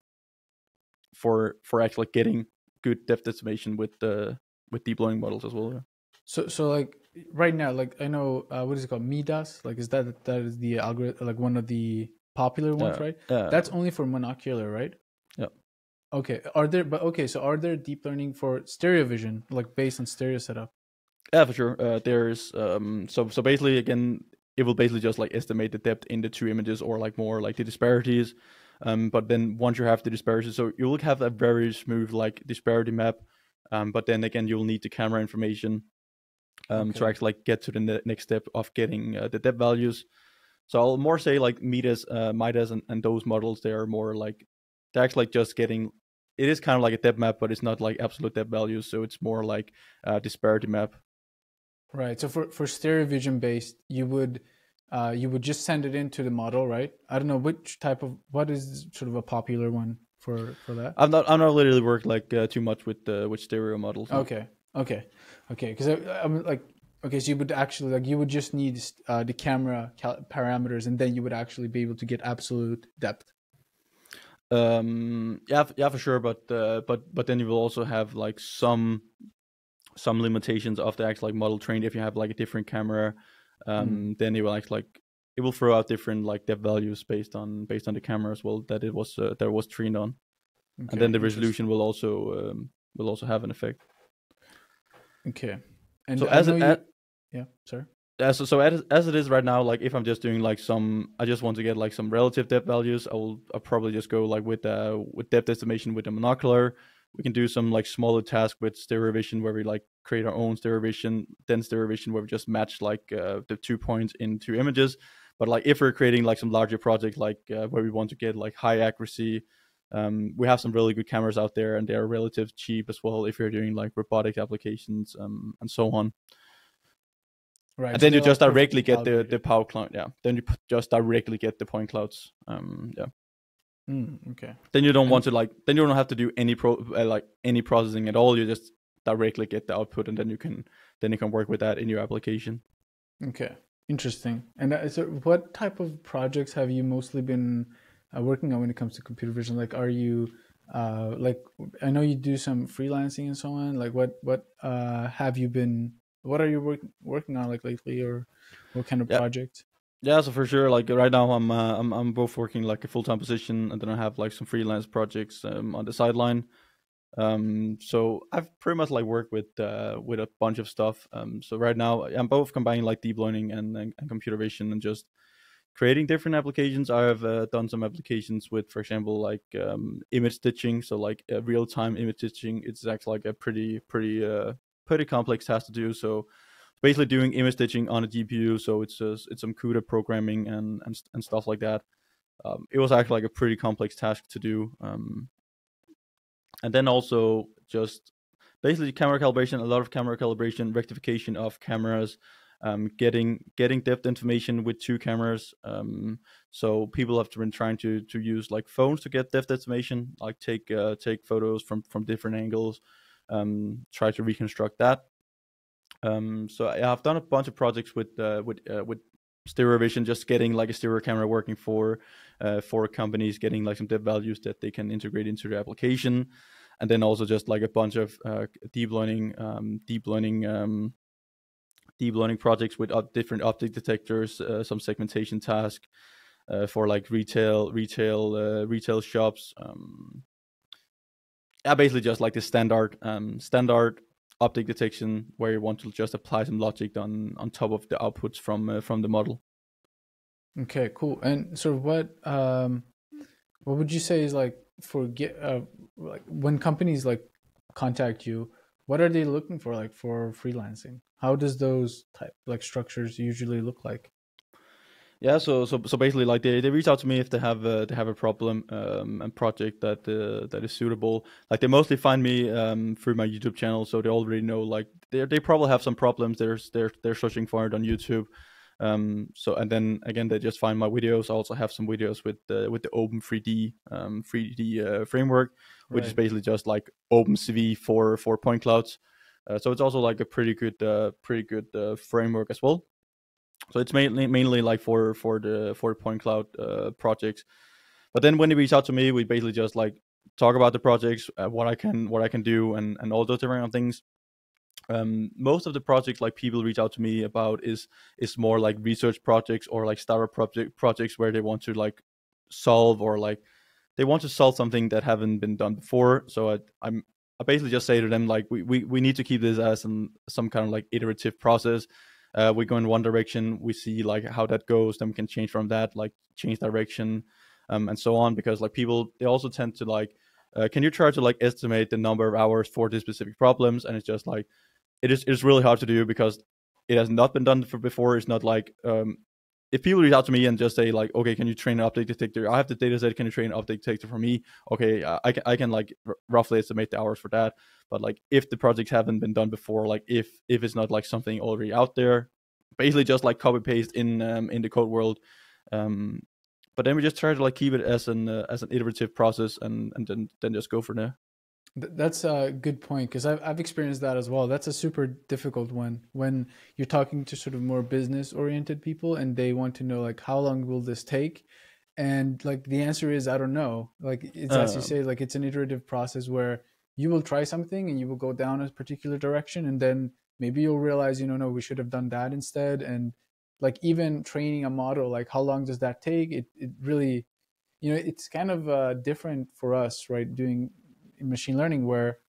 [SPEAKER 2] for for actually getting good depth estimation with the uh, with deep learning models as well. Yeah.
[SPEAKER 1] So so like right now, like I know uh, what is it called, MiDaS? Like is that that is the algorithm like one of the popular ones, right? Yeah. That's only for monocular, right?
[SPEAKER 2] Yeah.
[SPEAKER 1] Okay. Are there but okay, so are there deep learning for stereo vision, like based on stereo setup?
[SPEAKER 2] Yeah, for sure. Uh, there's um, so so basically again, it will basically just like estimate the depth in the two images or like more like the disparities. Um, but then once you have the disparities, so you will have a very smooth like disparity map. Um, but then again, you'll need the camera information um, okay. to actually like get to the ne- next step of getting uh, the depth values. So I'll more say like MiDaS, uh, MiDaS, and, and those models they are more like they're actually like just getting. It is kind of like a depth map, but it's not like absolute depth values. So it's more like a disparity map.
[SPEAKER 1] Right. So for for stereo vision based, you would uh, you would just send it into the model, right? I don't know which type of what is sort of a popular one for for that.
[SPEAKER 2] I've not I've not literally worked like uh, too much with uh, with stereo models.
[SPEAKER 1] Okay. Okay. Okay. Because I'm like okay, so you would actually like you would just need uh, the camera cal- parameters, and then you would actually be able to get absolute depth.
[SPEAKER 2] Um. Yeah. Yeah. For sure. But uh, but but then you will also have like some some limitations of the actual like model trained if you have like a different camera um mm. then it will actually like it will throw out different like depth values based on based on the camera as well that it was uh, that was trained on. Okay, and then the resolution will also um, will also have an effect.
[SPEAKER 1] Okay.
[SPEAKER 2] And so as, it, you...
[SPEAKER 1] yeah sorry
[SPEAKER 2] yeah, so, so as, as it is right now, like if I'm just doing like some, I just want to get like some relative depth values. I will I'll probably just go like with uh with depth estimation with the monocular, we can do some like smaller task with stereo vision where we like create our own stereo vision, then stereo vision where we just match like uh, the two points in two images. But like if we're creating like some larger project, like uh, where we want to get like high accuracy, um, we have some really good cameras out there and they're relative cheap as well if you're doing like robotic applications um, and so on. Right. And then you just directly get the, the point cloud. Yeah. Then you just directly get the point clouds. Um, yeah.
[SPEAKER 1] Mm, okay.
[SPEAKER 2] Then you don't and want to like. Then you don't have to do any pro uh, like any processing at all. You just directly get the output, and then you can then you can work with that in your application.
[SPEAKER 1] Okay. Interesting. And uh, so, what type of projects have you mostly been uh, working on when it comes to computer vision? Like, are you uh, like I know you do some freelancing and so on. Like, what what uh, have you been? What are you work, working on like lately, or what kind of
[SPEAKER 2] yeah.
[SPEAKER 1] project?
[SPEAKER 2] Yeah, so for sure, like right now, I'm uh, I'm I'm both working like a full time position, and then I have like some freelance projects um, on the sideline. Um, so I've pretty much like worked with uh, with a bunch of stuff. Um, so right now I'm both combining like deep learning and, and, and computer vision and just creating different applications. I have uh, done some applications with, for example, like um, image stitching. So like real time image stitching. It's actually like a pretty pretty uh, pretty complex task to do. So basically doing image stitching on a GPU. So it's it's some CUDA programming and and, and stuff like that. Um, it was actually like a pretty complex task to do. Um, and then also just basically camera calibration, a lot of camera calibration, rectification of cameras, um, getting getting depth information with two cameras. Um, so people have been trying to to use like phones to get depth estimation, like take uh, take photos from from different angles, um, try to reconstruct that. Um, so I, have done a bunch of projects with uh, with uh, with stereo vision, just getting like a stereo camera working for uh, for companies, getting like some depth values that they can integrate into their application, and then also just like a bunch of uh, deep learning um, deep learning um, deep learning projects with different object detectors, uh, some segmentation task uh, for like retail retail retail shops. Um, yeah, basically just like the standard um, standard object detection where you want to just apply some logic on on top of the outputs from uh, from the model.
[SPEAKER 1] Okay, cool. And so what um what would you say is like for get uh like when companies like contact you, what are they looking for like for freelancing? How does those type like structures usually look like?
[SPEAKER 2] Yeah, so so so basically, like they, they reach out to me if they have a, they have a problem um, and project that uh, that is suitable. Like they mostly find me um, through my YouTube channel, so they already know like they they probably have some problems. They're they're they're searching for it on YouTube. Um, so and then again, they just find my videos. I also have some videos with the with the Open3D um, 3D uh, framework, which right. is basically just like OpenCV for for point clouds. Uh, so it's also like a pretty good uh, pretty good uh, framework as well so it's mainly mainly like for for the for point cloud uh, projects. But then when they reach out to me we basically just like talk about the projects uh, what i can what i can do and and all those different things. Um, most of the projects like people reach out to me about is is more like research projects or like startup project projects where they want to like solve or like they want to solve something that haven't been done before. So I, i'm I basically just say to them like we, we, we need to keep this as an, some kind of like iterative process uh, we go in one direction we see like how that goes then we can change from that like change direction um, and so on because like people they also tend to like uh, can you try to like estimate the number of hours for these specific problems? And it's just like it is it's really hard to do because it has not been done for before it's not like um, if people reach out to me and just say like okay can you train an object detector? I have the data set can you train an object detector for me? Okay i can i can like r- roughly estimate the hours for that. But like if the projects haven't been done before like if if it's not like something already out there basically just like copy paste in um, in the code world um but then we just try to like keep it as an uh, as an iterative process and and then then just go from there
[SPEAKER 1] that's a good point because I've, I've experienced that as well. That's a super difficult one when you're talking to sort of more business oriented people and they want to know like how long will this take, and like the answer is I don't know. Like it's as you uh. say, like it's an iterative process where you will try something and you will go down a particular direction and then maybe you'll realize you know no we should have done that instead and like even training a model like how long does that take it it really you know it's kind of uh, different for us right doing machine learning where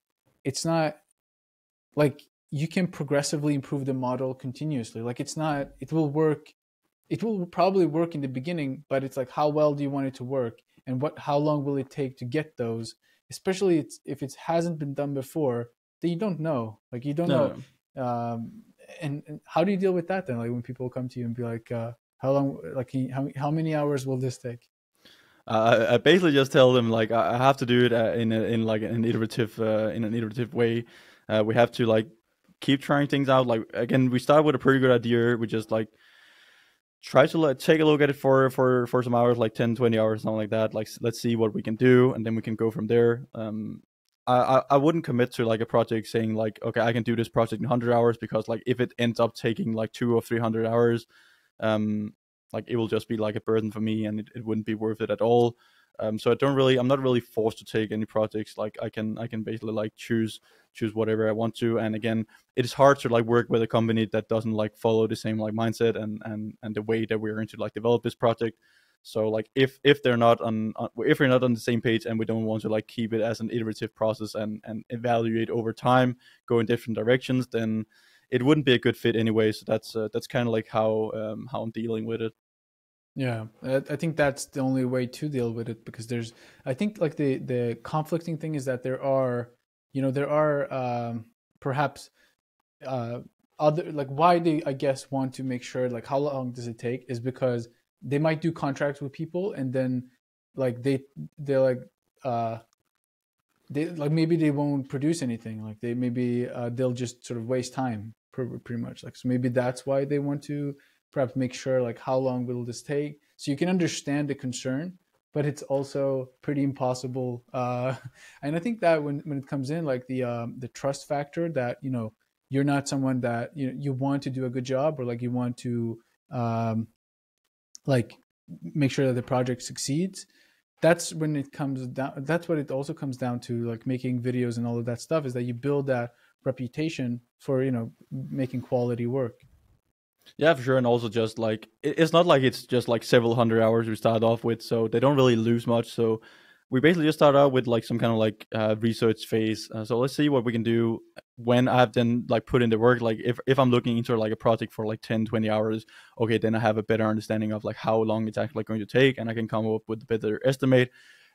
[SPEAKER 1] it's not like you can progressively improve the model continuously. Like it's not it will work it will probably work in the beginning but it's like how well do you want it to work? And what how long will it take to get those? Especially it's, if it hasn't been done before then you don't know. Like you don't no. know. Um, and, and, how do you deal with that then? Like when people come to you and be like uh, how long like how, how many hours will this take
[SPEAKER 2] uh, I basically just tell them like I have to do it uh, in a, in like an iterative uh, in an iterative way. Uh, we have to like keep trying things out. Like again, we start with a pretty good idea. We just like try to like, take a look at it for for for some hours, like 10, 20 hours, something like that. Like let's see what we can do, and then we can go from there. Um, I, I wouldn't commit to like a project saying like okay I can do this project in 100 hours because like if it ends up taking like two or three hundred hours um, like it will just be like a burden for me, and it, it wouldn't be worth it at all. Um, so I don't really, I'm not really forced to take any projects. Like I can, I can basically like choose, choose whatever I want to. And again, it is hard to like work with a company that doesn't like follow the same like mindset and and and the way that we're going to like develop this project. So like if if they're not on, on if we're not on the same page and we don't want to like keep it as an iterative process and and evaluate over time, go in different directions, then it wouldn't be a good fit anyway. So that's uh, that's kind of like how um, how I'm dealing with it.
[SPEAKER 1] Yeah, I think that's the only way to deal with it because there's, I think like the the conflicting thing is that there are, you know, there are um, perhaps uh, other like why they I guess want to make sure like how long does it take is because they might do contracts with people and then like they they're like uh they like maybe they won't produce anything like they maybe uh, they'll just sort of waste time pretty much. Like so maybe that's why they want to perhaps make sure like how long will this take? So you can understand the concern but it's also pretty impossible uh and i think that when when it comes in like the um the trust factor that you know you're not someone that you know you want to do a good job or like you want to um like make sure that the project succeeds that's when it comes down that's what it also comes down to like making videos and all of that stuff is that you build that reputation for you know making quality work
[SPEAKER 2] yeah for sure and also just like it's not like it's just like several hundred hours we start off with so they don't really lose much so we basically just start out with like some kind of like uh, research phase. Uh, so let's see what we can do when I've then like put in the work. Like if, if I'm looking into like a project for like 10, 20 hours, okay, then I have a better understanding of like how long it's actually going to take and I can come up with a better estimate.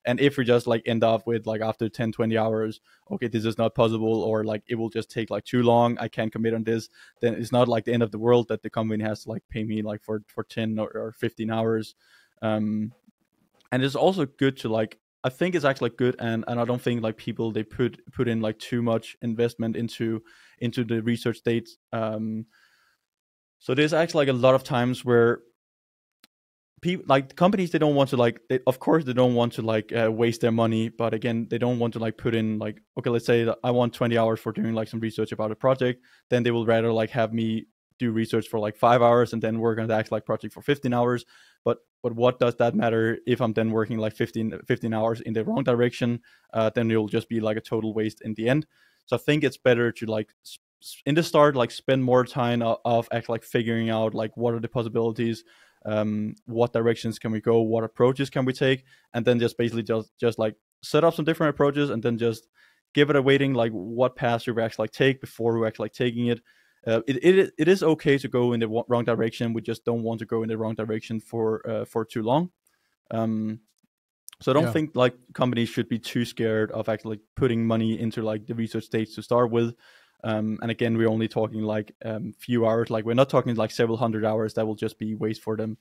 [SPEAKER 2] And if we just like end up with like after 10, 20 hours, okay, this is not possible or like it will just take like too long, I can't commit on this, then it's not like the end of the world that the company has to like pay me like for, for 10 or, or 15 hours. Um, and it's also good to like I think it's actually good, and and I don't think like people they put put in like too much investment into into the research dates. Um, so there's actually like a lot of times where people like companies they don't want to like they, of course they don't want to like uh, waste their money but again they don't want to like put in like okay let's say i want 20 hours for doing like some research about a project then they will rather like have me do research for like five hours and then work on the actual like project for 15 hours. But but what does that matter if i'm then working like 15 15 hours in the wrong direction? Uh, then it'll just be like a total waste in the end. So i think it's better to like in the start like spend more time of, of actually like figuring out like what are the possibilities um, what directions can we go what approaches can we take and then just basically just just like set up some different approaches and then just give it a weighting like what path should we actually like take before we actually like taking it uh, it, it it is okay to go in the wrong direction. We just don't want to go in the wrong direction for uh, for too long. Um, so I don't yeah. think like companies should be too scared of actually like, putting money into like the research stage to start with. Um, and again, we're only talking like um, few hours. Like we're not talking like several hundred hours. That will just be waste for them.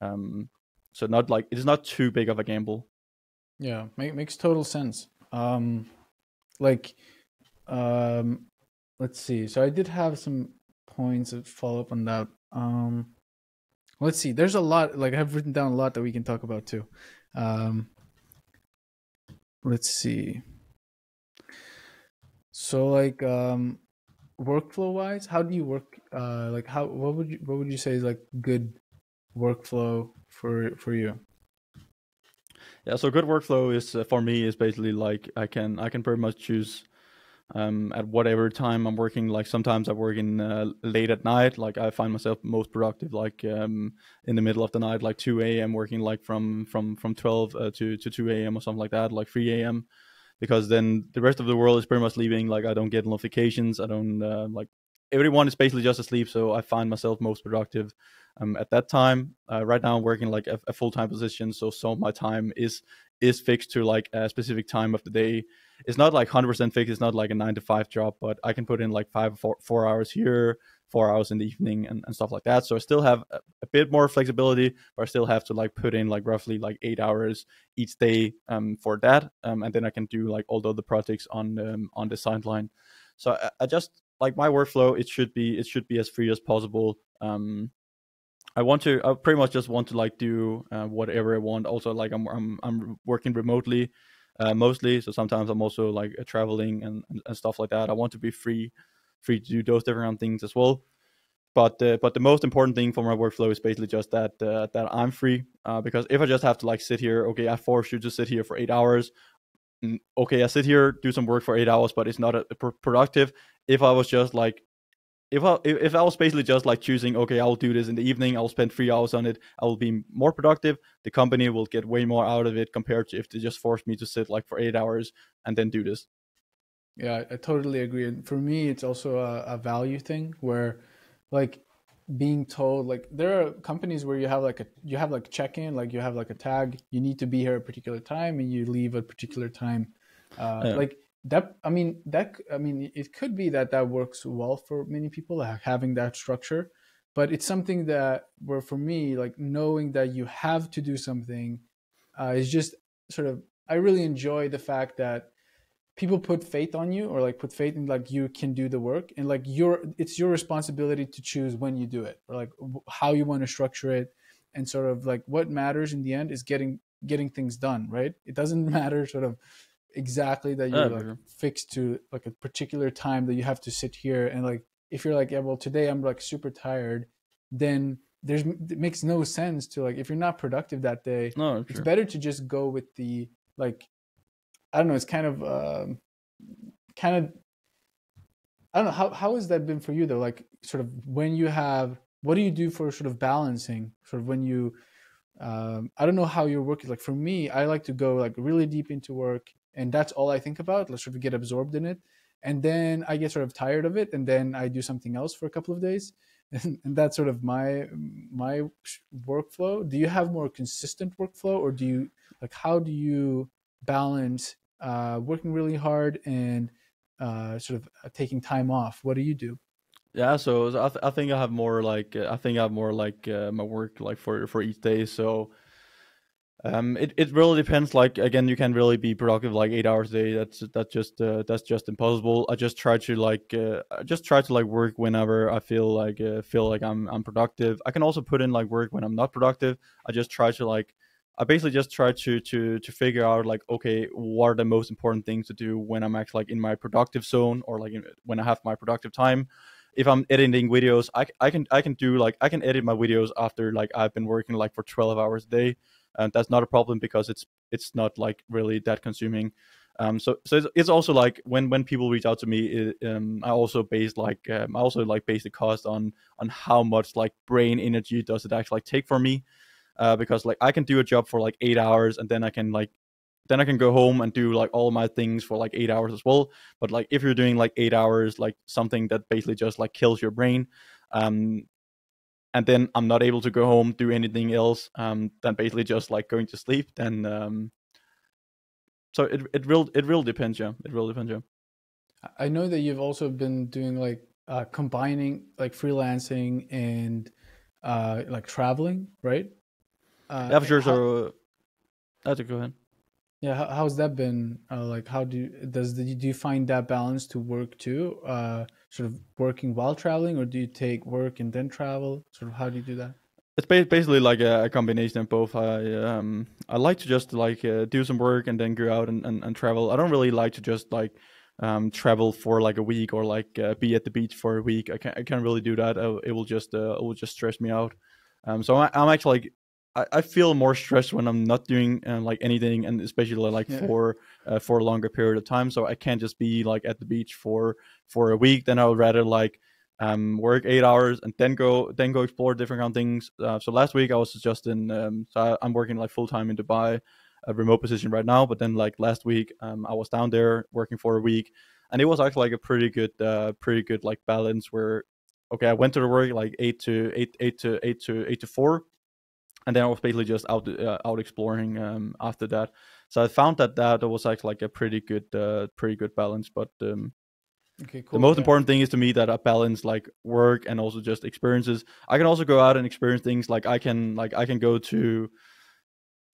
[SPEAKER 2] Um, so not like it is not too big of a gamble.
[SPEAKER 1] Yeah, make, makes total sense. Um, like, um, let's see. So I did have some points of follow up on that. Um, let's see. There's a lot. Like I've written down a lot that we can talk about too. Um, let's see. So like um, workflow wise, how do you work? Uh, like how what would you what would you say is like good workflow for for you?
[SPEAKER 2] Yeah, so good workflow is uh, for me is basically like I can I can pretty much choose um, at whatever time I'm working. Like sometimes I work in uh, late at night. Like I find myself most productive like um, in the middle of the night, like 2 a.m. working like from from from 12 uh, to to 2 a.m. or something like that, like 3 a.m. Because then the rest of the world is pretty much leaving. Like I don't get notifications. I don't uh, like everyone is basically just asleep. So I find myself most productive um, at that time. Uh, right now I'm working like a, a full time position, so so my time is is fixed to like a specific time of the day it's not like 100% fixed it's not like a nine to five job but i can put in like five four, four hours here four hours in the evening and, and stuff like that so i still have a, a, bit more flexibility but i still have to like put in like roughly like eight hours each day um, for that um, and then i can do like all the other projects on um, on the sideline so I, I, just like my workflow it should be it should be as free as possible um, I want to. I pretty much just want to like do uh, whatever I want. Also, like I'm I'm I'm working remotely, uh, mostly. So sometimes I'm also like uh, traveling and, and stuff like that. I want to be free, free to do those different things as well. but uh, but the most important thing for my workflow is basically just that uh, that I'm free. Uh, because if I just have to like sit here, okay, I force you to sit here for eight hours. Mm, okay, I sit here, do some work for eight hours, but it's not a, a productive. If I was just like if I if I was basically just like choosing, okay, I'll do this in the evening, I'll spend three hours on it, I will be more productive. The company will get way more out of it compared to if they just force me to sit like for eight hours and then do this.
[SPEAKER 1] Yeah, I totally agree. And for me, it's also a, a value thing where, like, being told like there are companies where you have like a you have like check in like you have like a tag you need to be here a particular time and you leave at a particular time uh, yeah. like that i mean that i mean it could be that that works well for many people having that structure but it's something that where for me like knowing that you have to do something uh, is just sort of i really enjoy the fact that people put faith on you or like put faith in like you can do the work and like your it's your responsibility to choose when you do it or like how you want to structure it and sort of like what matters in the end is getting getting things done right? It doesn't matter sort of exactly that you're like fixed to like a particular time that you have to sit here and like if you're like yeah well today i'm like super tired then there's it makes no sense to like if you're not productive that day
[SPEAKER 2] no,
[SPEAKER 1] it's better to just go with the like i don't know it's kind of um kind of i don't know how how has that been for you though? Like sort of when you have what do you do for sort of balancing? Sort of when you um, I don't know how you're working. Like for me, I like to go like really deep into work and that's all I think about. Let's sort of get absorbed in it, and then I get sort of tired of it, and then I do something else for a couple of days, and, and that's sort of my my workflow. Do you have more consistent workflow, or do you like how do you balance uh, working really hard and uh, sort of uh, taking time off? What do you do?
[SPEAKER 2] Yeah, so, I, th- I think I have more like uh, I think I have more like uh, my work like for for each day. So um, it, it really depends. Like again, you can really be productive like eight hours a day. That's that's just uh, that's just impossible. I just try to like uh, I just try to like work whenever I feel like uh, feel like I'm I'm productive. I can also put in like work when I'm not productive. I just try to like I basically just try to to to figure out like okay, what are the most important things to do when I'm actually like in my productive zone or like in, when I have my productive time. If I'm editing videos, I, I can I can do like I can edit my videos after like I've been working like for 12 hours a day and that's not a problem because it's it's not like really that consuming. Um, so so it's, it's, also like when when people reach out to me, it, um, I also base like um, I also like base the cost on on how much like brain energy does it actually like, take for me, uh, because like I can do a job for like eight hours and then I can like then I can go home and do like all my things for like eight hours as well. But like if you're doing like eight hours, like something that basically just like kills your brain, um, and then I'm not able to go home do anything else um, than basically just like going to sleep, then um, so it it will it will depend, yeah. It will depend, yeah.
[SPEAKER 1] I know that you've also been doing like uh, combining like freelancing and uh, like traveling, right?
[SPEAKER 2] Uh, yeah, for sure. How, so, uh, go ahead.
[SPEAKER 1] Yeah, how, how's that been? Uh, like, how do you, does the, do you find that balance to work too? Uh, sort of working while traveling, or do you take work and then travel? Sort of, how do you do that?
[SPEAKER 2] It's basically like a, combination of both. I um I like to just like uh, do some work and then go out and, and, and travel. I don't really like to just like um, travel for like a week or like uh, be at the beach for a week. I can't I can't really do that. I, it will just uh, it will just stress me out. Um, so I, am actually like I, I feel more stressed when I'm not doing uh, like anything, and especially like yeah. for uh, for a longer period of time. So I can't just be like at the beach for for a week. Then I would rather like um, work eight hours and then go then go explore different kind of things. Uh, so last week I was just in um, so I, am working like full time in Dubai, a remote position right now. But then like last week um, I was down there working for a week, and it was actually like a pretty good uh, pretty good like balance where okay I went to the work like eight to eight eight to eight to eight to four and then I was basically just out uh, out exploring um, after that. So I found that that was actually like a pretty good uh, pretty good balance. But um, okay, cool. the most yeah. important thing is to me that I balance like work and also just experiences. I can also go out and experience things like I can like I can go to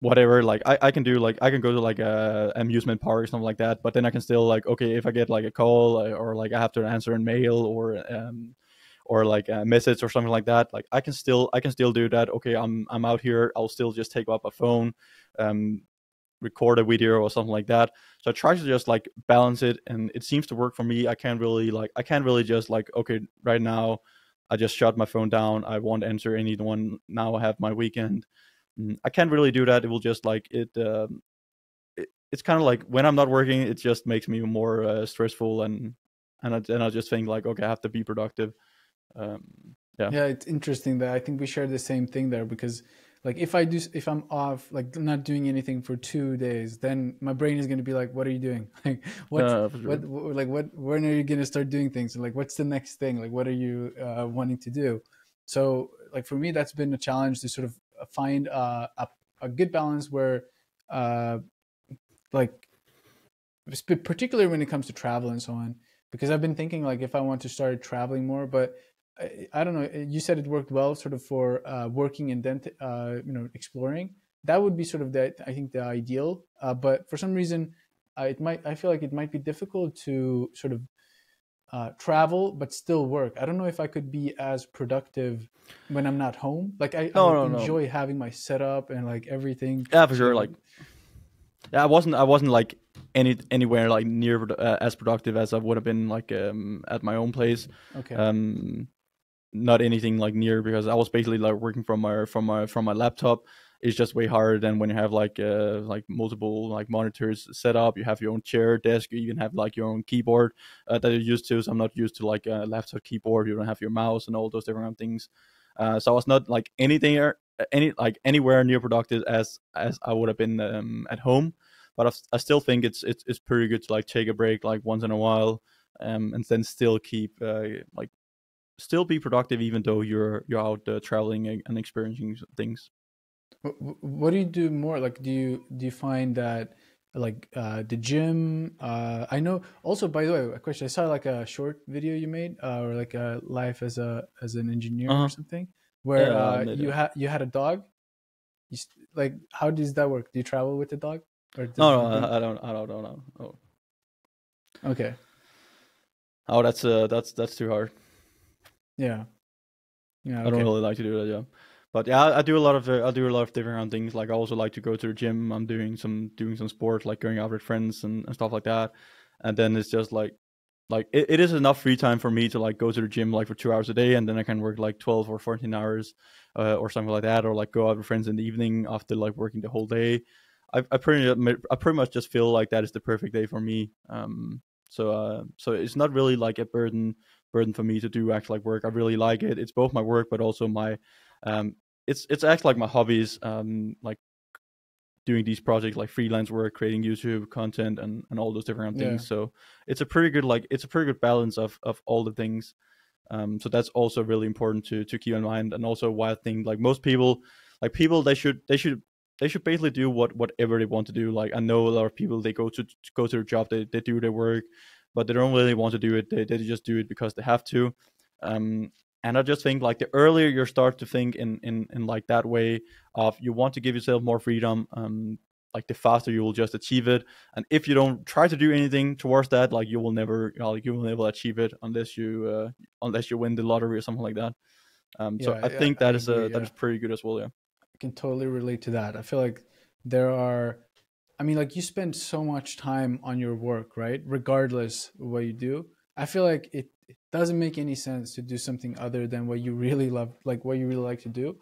[SPEAKER 2] whatever like I, I can do like i can go to like a amusement park or something like that but then i can still like okay if i get like a call uh, or like i have to answer a mail or um or like a message or something like that like i can still i can still do that okay i'm i'm out here i'll still just take up a phone um record a video or something like that so i try to just like balance it and it seems to work for me i can't really like i can't really just like okay right now I just shut my phone down. I won't answer anyone. Now I have my weekend. Mm, I can't really do that. It will just like it. Um, it it's kind of like when I'm not working, it just makes me more uh, stressful and and I, and I just think like okay, I have to be productive. Um, yeah.
[SPEAKER 1] Yeah, it's interesting that I think we share the same thing there because like if I do if I'm off like not doing anything for two days, then my brain is going to be like, "What are you doing? Like what uh, sure. what, what like what when are you going to start doing things? Like what's the next thing? Like what are you uh, wanting to do?" So like for me, that's been a challenge to sort of find uh, a a good balance where uh like particularly when it comes to travel and so on because I've been thinking like if I want to start traveling more, but I, I don't know. You said it worked well, sort of for uh, working and then uh, you know exploring. That would be sort of the I think the ideal. Uh, but for some reason, uh, it might I feel like it might be difficult to sort of uh, travel but still work. I don't know if I could be as productive when I'm not home. Like I, no, I no, enjoy no. having my setup and like everything.
[SPEAKER 2] Yeah, for sure. Like yeah, I wasn't I wasn't like any anywhere like near uh, as productive as I would have been like um, at my own place.
[SPEAKER 1] Okay.
[SPEAKER 2] Um, not anything like near because I was basically like working from my from my from my laptop. It's just way harder than when you have like uh like multiple like monitors set up. You have your own chair, desk. You even have like your own keyboard uh, that you're used to. So I'm not used to like a laptop keyboard. You don't have your mouse and all those different things. Uh, so I was not like anything any like anywhere near productive as as I would have been um, at home. But I, I still think it's it's it's pretty good to like take a break like once in a while, um, and then still keep uh, like still be productive even though you're you're out uh, traveling and experiencing things.
[SPEAKER 1] What do you do more? Like, do you do you find that like uh, the gym? Uh, I know. Also, by the way, a question. I saw like a short video you made, uh, or like a life as a as an engineer uh-huh. or something where yeah, uh, you had you had a dog. You st- like how does that work? Do you travel with the dog?
[SPEAKER 2] Or no, no, I, I don't. I don't know. Oh.
[SPEAKER 1] Okay.
[SPEAKER 2] Oh, that's uh, that's that's too hard.
[SPEAKER 1] Yeah.
[SPEAKER 2] Yeah. Okay. I don't really like to do that. Yeah. But yeah, I, I do a lot of uh, I do a lot of different things. Like I also like to go to the gym. I'm doing some doing some sport, like going out with friends and, and stuff like that. And then it's just like like it, it is enough free time for me to like go to the gym like for two hours a day and then i can work like 12 or 14 hours uh, or something like that or like go out with friends in the evening after like working the whole day i, I pretty i pretty much just feel like that is the perfect day for me um so uh so it's not really like a burden burden for me to do actual like work i really like it it's both my work but also my um it's it's actually like my hobbies um like doing these projects like freelance work, creating YouTube content, and and all those different things. Yeah. So it's a pretty good like it's a pretty good balance of of all the things. Um, so that's also really important to to keep in mind, and also why I think like most people, like people, they should they should they should basically do what whatever they want to do. Like I know a lot of people they go to go to their job, they they do their work, but they don't really want to do it. They they just do it because they have to. Um, and i just think like the earlier you start to think in in, in like that way of you want to give yourself more freedom um like the faster you will just achieve it. And if you don't try to do anything towards that like you will never you, know, like, you will never achieve it unless you uh unless you win the lottery or something like that. Um yeah, so i yeah, think that I is agree, a that is pretty good as well yeah.
[SPEAKER 1] I can totally relate to that. I feel like there are i mean like you spend so much time on your work right regardless of what you do. I feel like it it doesn't make any sense to do something other than what you really love like what you really like to do.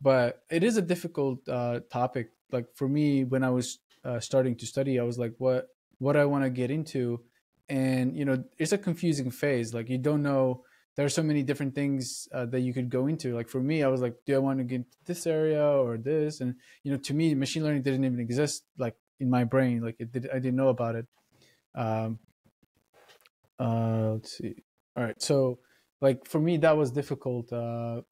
[SPEAKER 1] But it is a difficult uh, topic. Like for me when i was uh, starting to study i was like what what i want to get into? And you know it's a confusing phase. Like you don't know. There are so many different things uh, that you could go into. Like for me i was like do i want to get into this area or this? And you know to me machine learning didn't even exist like in my brain like it did i didn't know about it um uh let's see all right. So, like for me, that was difficult. Uh,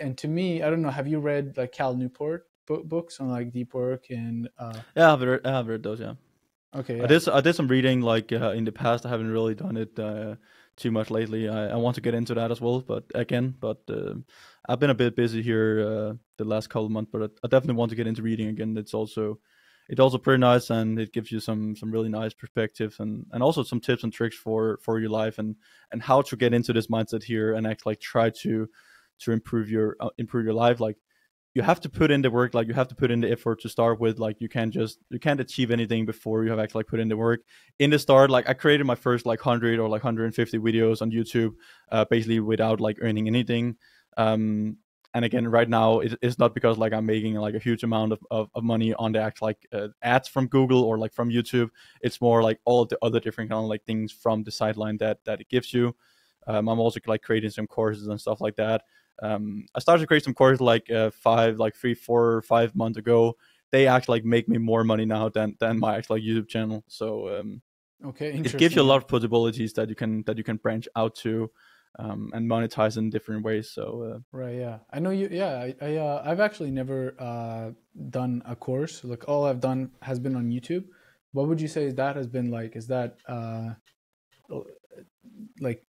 [SPEAKER 1] and to me, I don't know. Have you read like Cal Newport books on like deep work and? Uh...
[SPEAKER 2] Yeah, I've read, I've read those. Yeah.
[SPEAKER 1] Okay. Yeah.
[SPEAKER 2] I did I did some reading like uh, in the past. I haven't really done it uh, too much lately. I, I want to get into that as well, but again, but uh, I've been a bit busy here uh, the last couple of months. But I definitely want to get into reading again. It's also it's also pretty nice and it gives you some some really nice perspectives and and also some tips and tricks for for your life and and how to get into this mindset here and act like try to to improve your uh, improve your life. Like you have to put in the work like you have to put in the effort to start with like you can't just you can't achieve anything before you have actually like, put in the work. In the start like i created my first like 100 or like 150 videos on youtube uh, basically without like earning anything. Um and again right now it, it's not because like i'm making like a huge amount of, of, of money on the act like uh, ads from google or like from youtube it's more like all the other different kind of like things from the sideline that that it gives you um, i'm also like creating some courses and stuff like that um, I started to create some courses like uh, five, like three, four, five months ago. They actually like make me more money now than than my actual like, YouTube channel. So um,
[SPEAKER 1] okay,
[SPEAKER 2] it gives you a lot of possibilities that you can that you can branch out to. Um, and monetize in different ways. So uh,
[SPEAKER 1] right, yeah, I know you. Yeah, I, I uh, I've actually never uh, done a course. Like all I've done has been on YouTube. What would you say that has been like? Is that uh, like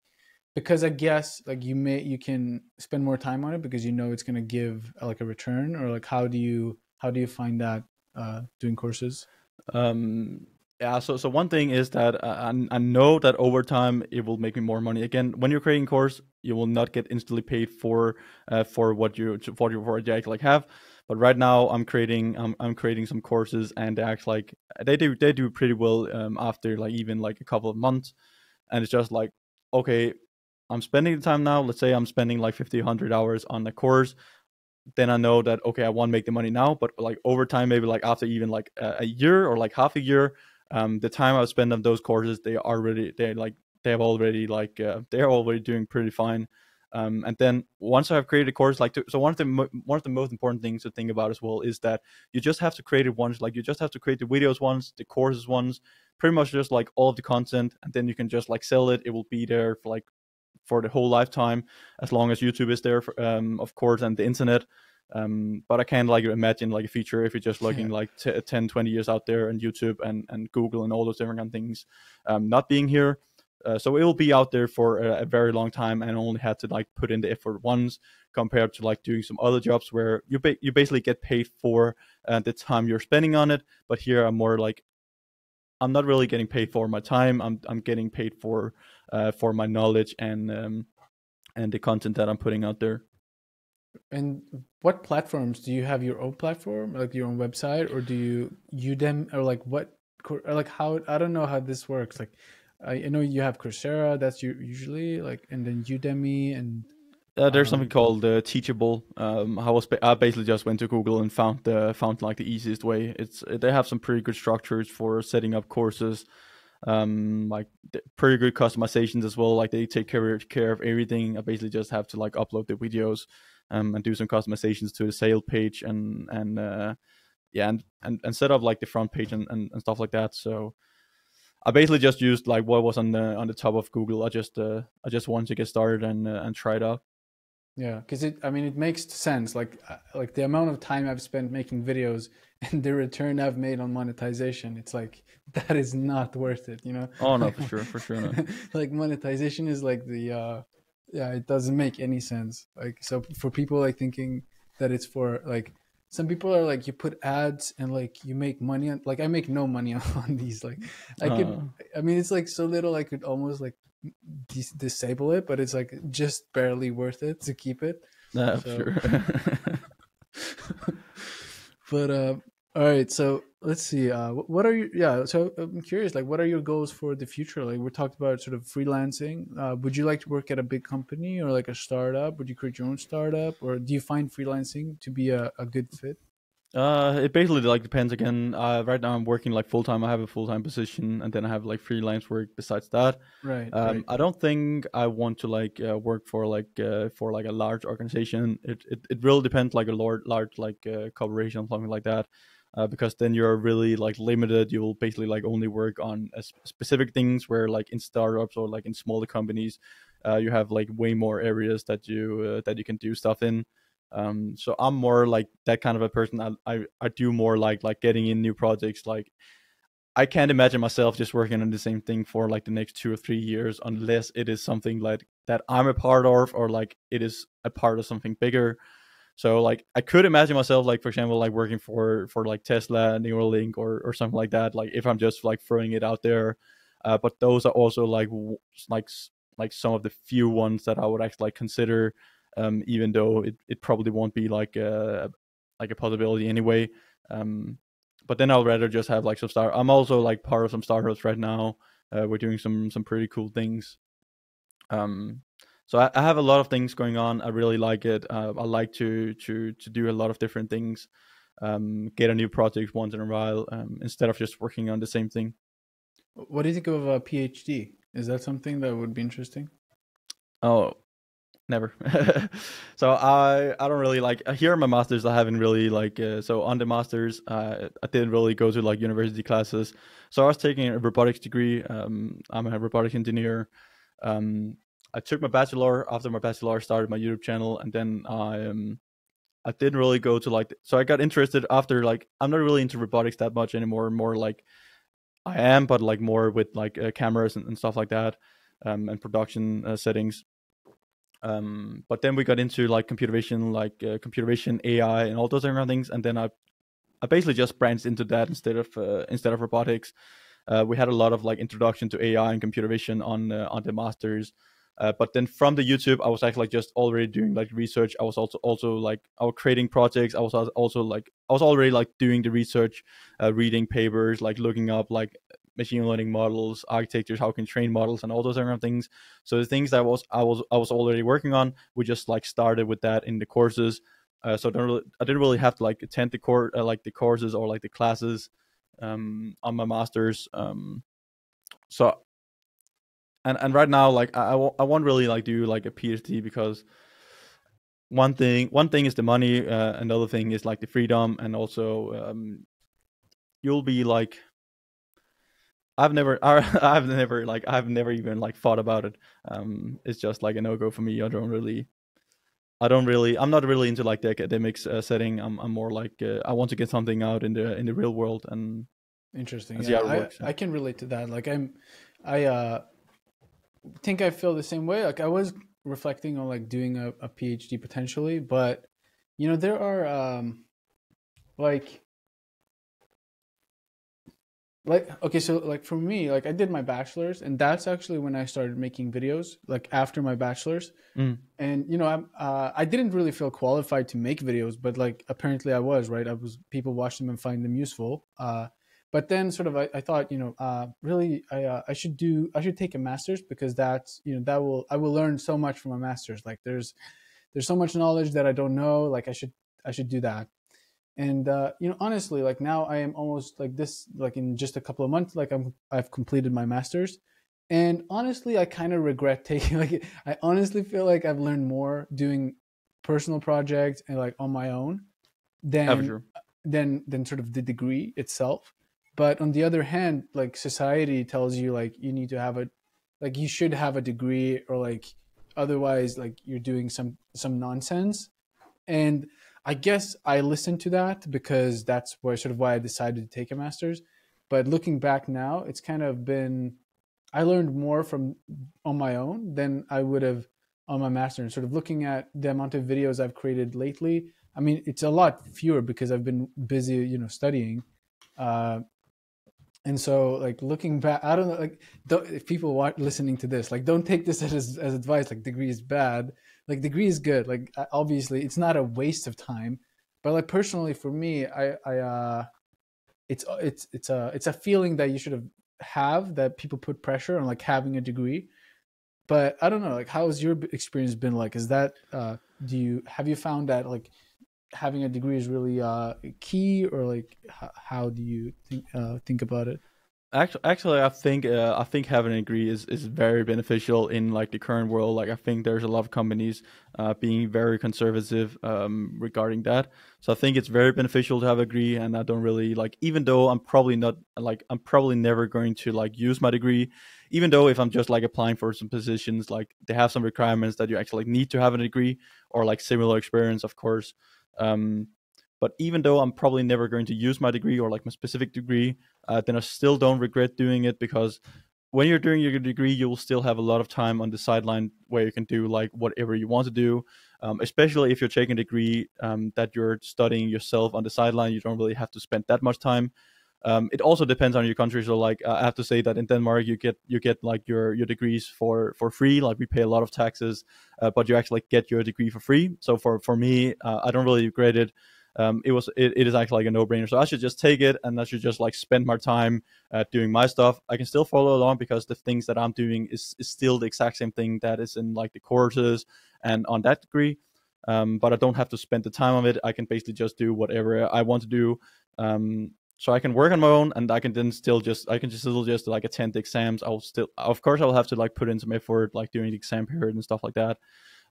[SPEAKER 1] because I guess like you may you can spend more time on it because you know it's gonna give uh, like a return or like how do you how do you find that uh, doing courses?
[SPEAKER 2] Um, yeah, so so one thing is that I, I know that over time it will make me more money. Again, when you're creating course, you will not get instantly paid for uh, for what you for your project like have. But right now, I'm creating I'm I'm creating some courses, and they actually like they do they do pretty well um, after like even like a couple of months, and it's just like okay, I'm spending the time now. Let's say I'm spending like 50, 100 hours on the course. Then I know that, okay, I want to make the money now, but like over time, maybe like after even like a year or like half a year, um, the time I spend on those courses, they are already, they like, they have already like, uh, they're already doing pretty fine. Um, and then once I've created a course, like to, so one of the mo- one of the most important things to think about as well is that you just have to create it once. Like you just have to create the videos once, the courses once, pretty much just like all of the content, and then you can just like sell it. It will be there for like for the whole lifetime as long as YouTube is there, for, um, of course, and the internet. Um, but I can't like imagine like a feature if you're just looking yeah. like t- 10, 20 years out there and YouTube and, and Google and all those different kind of things um, not being here. Uh, so it will be out there for a, a, very long time and only had to like put in the effort once compared to like doing some other jobs where you ba- you basically get paid for uh, the time you're spending on it. But here I'm more like I'm not really getting paid for my time. I'm I'm getting paid for uh, for my knowledge and um, and the content that I'm putting out there.
[SPEAKER 1] And what platforms do you have your own platform, like your own website, or do you Udemy, or like what, or like how? I don't know how this works. Like, I know you have Coursera. That's usually like, and then Udemy and.
[SPEAKER 2] Uh, there's um, something called uh, Teachable. Um, I was I basically just went to Google and found the found like the easiest way. It's they have some pretty good structures for setting up courses um like pretty good customizations as well like they take care care of everything i basically just have to like upload the videos um and do some customizations to the sale page and and uh yeah and and, and set up like the front page and, and, and stuff like that so i basically just used like what was on the on the top of google i just uh i just wanted to get started and uh, and try it out
[SPEAKER 1] yeah, because it. I mean, it makes sense. Like, uh, like the amount of time I've spent making videos and the return I've made on monetization. It's like that is not worth it. You know.
[SPEAKER 2] Oh no, for sure, for sure. No.
[SPEAKER 1] like monetization is like the. uh Yeah, it doesn't make any sense. Like, so for people like thinking that it's for like some people are like you put ads and like you make money on like I make no money on, these like I could uh. I mean it's like so little I could almost like dis- disable it, but it's like just barely worth it to keep it.
[SPEAKER 2] Yeah, so. sure.
[SPEAKER 1] but uh, all right, so let's see. Uh, what are you? Yeah, so I'm curious. Like, what are your goals for the future? Like, we talked about sort of freelancing. Uh, would you like to work at a big company or like a startup? Would you create your own startup, or do you find freelancing to be a, a good fit?
[SPEAKER 2] Uh, it basically like depends again. Uh, right now I'm working like full time. I have a full time position, and then I have like freelance work besides that.
[SPEAKER 1] Right,
[SPEAKER 2] um,
[SPEAKER 1] right.
[SPEAKER 2] I don't think I want to like uh, work for like uh, for like a large organization. It it, it really depends like a large large like uh, corporation or something like that. Uh, because then you're really like limited. You will basically like only work on specific things. Where like in startups or like in smaller companies, uh, you have like way more areas that you uh, that you can do stuff in. Um, so I'm more like that kind of a person. I, I, I do more like like getting in new projects. Like I can't imagine myself just working on the same thing for like the next two or three years unless it is something like that I'm a part of or like it is a part of something bigger. So like I could imagine myself like for example like working for for like Tesla, Neuralink or or something like that. Like if I'm just like throwing it out there. Uh, but those are also like like like some of the few ones that I would actually like consider um, even though it, it probably won't be like a, like a possibility anyway. Um, but then I'll rather just have like some start. I'm also like part of some startups right now. Uh, we're doing some some pretty cool things. Um, so I, I, have a lot of things going on. I really like it. Uh, I like to to to do a lot of different things. Um, get a new project once in a while um, instead of just working on the same thing.
[SPEAKER 1] What do you think of a PhD? Is that something that would be interesting?
[SPEAKER 2] Oh, never. so I I don't really like here in my masters. I haven't really like uh, so on the masters. Uh, I didn't really go to like university classes. So I was taking a robotics degree. Um, I'm a robotic engineer. Um, I took my bachelor. After my bachelor, started my YouTube channel, and then I um I didn't really go to like so I got interested after like I'm not really into robotics that much anymore. More like I am, but like more with like uh, cameras and, and, stuff like that, um, and production uh, settings. Um, but then we got into like computer vision, like uh, computer vision, AI, and all those kind of things. And then I, I basically just branched into that instead of uh, instead of robotics. Uh, we had a lot of like introduction to AI and computer vision on uh, on the masters. Uh, but then from the YouTube, I was actually like just already doing like research. I was also also like I was creating projects. I was also like I was already like doing the research, uh, reading papers, like looking up like machine learning models, architectures, how can train models, and all those kind of things. So the things that was I was I was already working on, we just like started with that in the courses. Uh, so I, really, I didn't really have to like attend the course uh, like the courses or like the classes um, on my masters. Um, so and and right now like I, I, w- I won't really like do like a PhD because one thing one thing is the money, uh, another thing is like the freedom, and also um, you'll be like I've never, I've never like, I've never even like thought about it. Um, it's just like a no go for me. I don't really, I don't really, I'm not really into like the academics uh, setting. I'm, I'm more like, uh, I want to get something out in the in the real world and.
[SPEAKER 1] Interesting. Yeah, I, works, yeah. I can relate to that. Like I'm, I uh, think I feel the same way. Like I was reflecting on like doing a, a PhD potentially, but you know there are um, like like okay so like for me like i did my bachelor's and that's actually when i started making videos like after my bachelor's mm. and you know i'm uh, i didn't really feel qualified to make videos but like apparently i was right i was people watch them and find them useful uh, but then sort of I, I thought you know uh, really I, uh, I should do i should take a master's because that's you know that will i will learn so much from a master's. Like there's there's so much knowledge that i don't know. Like i should i should do that. And uh, you know honestly like now i am almost like this like in just a couple of months like i'm i've completed my masters. And honestly i kind of regret taking like i honestly feel like i've learned more doing personal projects and like on my own than than than sort of the degree itself but on the other hand like society tells you like you need to have a like you should have a degree or like otherwise like you're doing some some nonsense and I guess I listened to that because that's where sort of why I decided to take a master's. But looking back now, it's kind of been I learned more from on my own than I would have on my master. And sort of looking at the amount of videos I've created lately, I mean, it's a lot fewer because I've been busy, you know, studying. Uh, and so, like looking back, I don't know, like if people watch, listening to this, like don't take this as as advice. Like degree is bad. Like degree is good. Like obviously it's not a waste of time. But like personally for me i i uh it's it's it's a it's a feeling that you should have have that people put pressure on like having a degree. But i don't know like how has your experience been like? Is that uh do you have you found that like having a degree is really uh key or like h- how do you think uh think about it
[SPEAKER 2] Actually, actually, I think uh, I think having a degree is, is very beneficial in like the current world. Like I think there's a lot of companies uh, being very conservative um, regarding that. So I think it's very beneficial to have a degree. And I don't really like, even though I'm probably not like I'm probably never going to like use my degree. Even though if I'm just like applying for some positions, like they have some requirements that you actually like, need to have a degree or like similar experience, of course. Um, but even though I'm probably never going to use my degree or like my specific degree, uh, then I still don't regret doing it because when you're doing your degree, you will still have a lot of time on the sideline where you can do like whatever you want to do. Um, especially if you're taking a degree um, that you're studying yourself on the sideline, you don't really have to spend that much time. Um, it also depends on your country. So, like, I have to say that in Denmark, you get you get like your your degrees for for free. Like, we pay a lot of taxes, uh, but you actually get your degree for free. So, for for me, uh, I don't really regret it. um, it was it, it is actually like a no-brainer so i should just take it and i should just like spend my time uh, doing my stuff i can still follow along because the things that i'm doing is, is still the exact same thing that is in like the courses and on that degree um, but i don't have to spend the time on it i can basically just do whatever i want to do um, so I can work on my own, and I can then still just I can just still just like attend the exams. I'll still, of course, I'll have to like put in some effort, like during the exam period and stuff like that.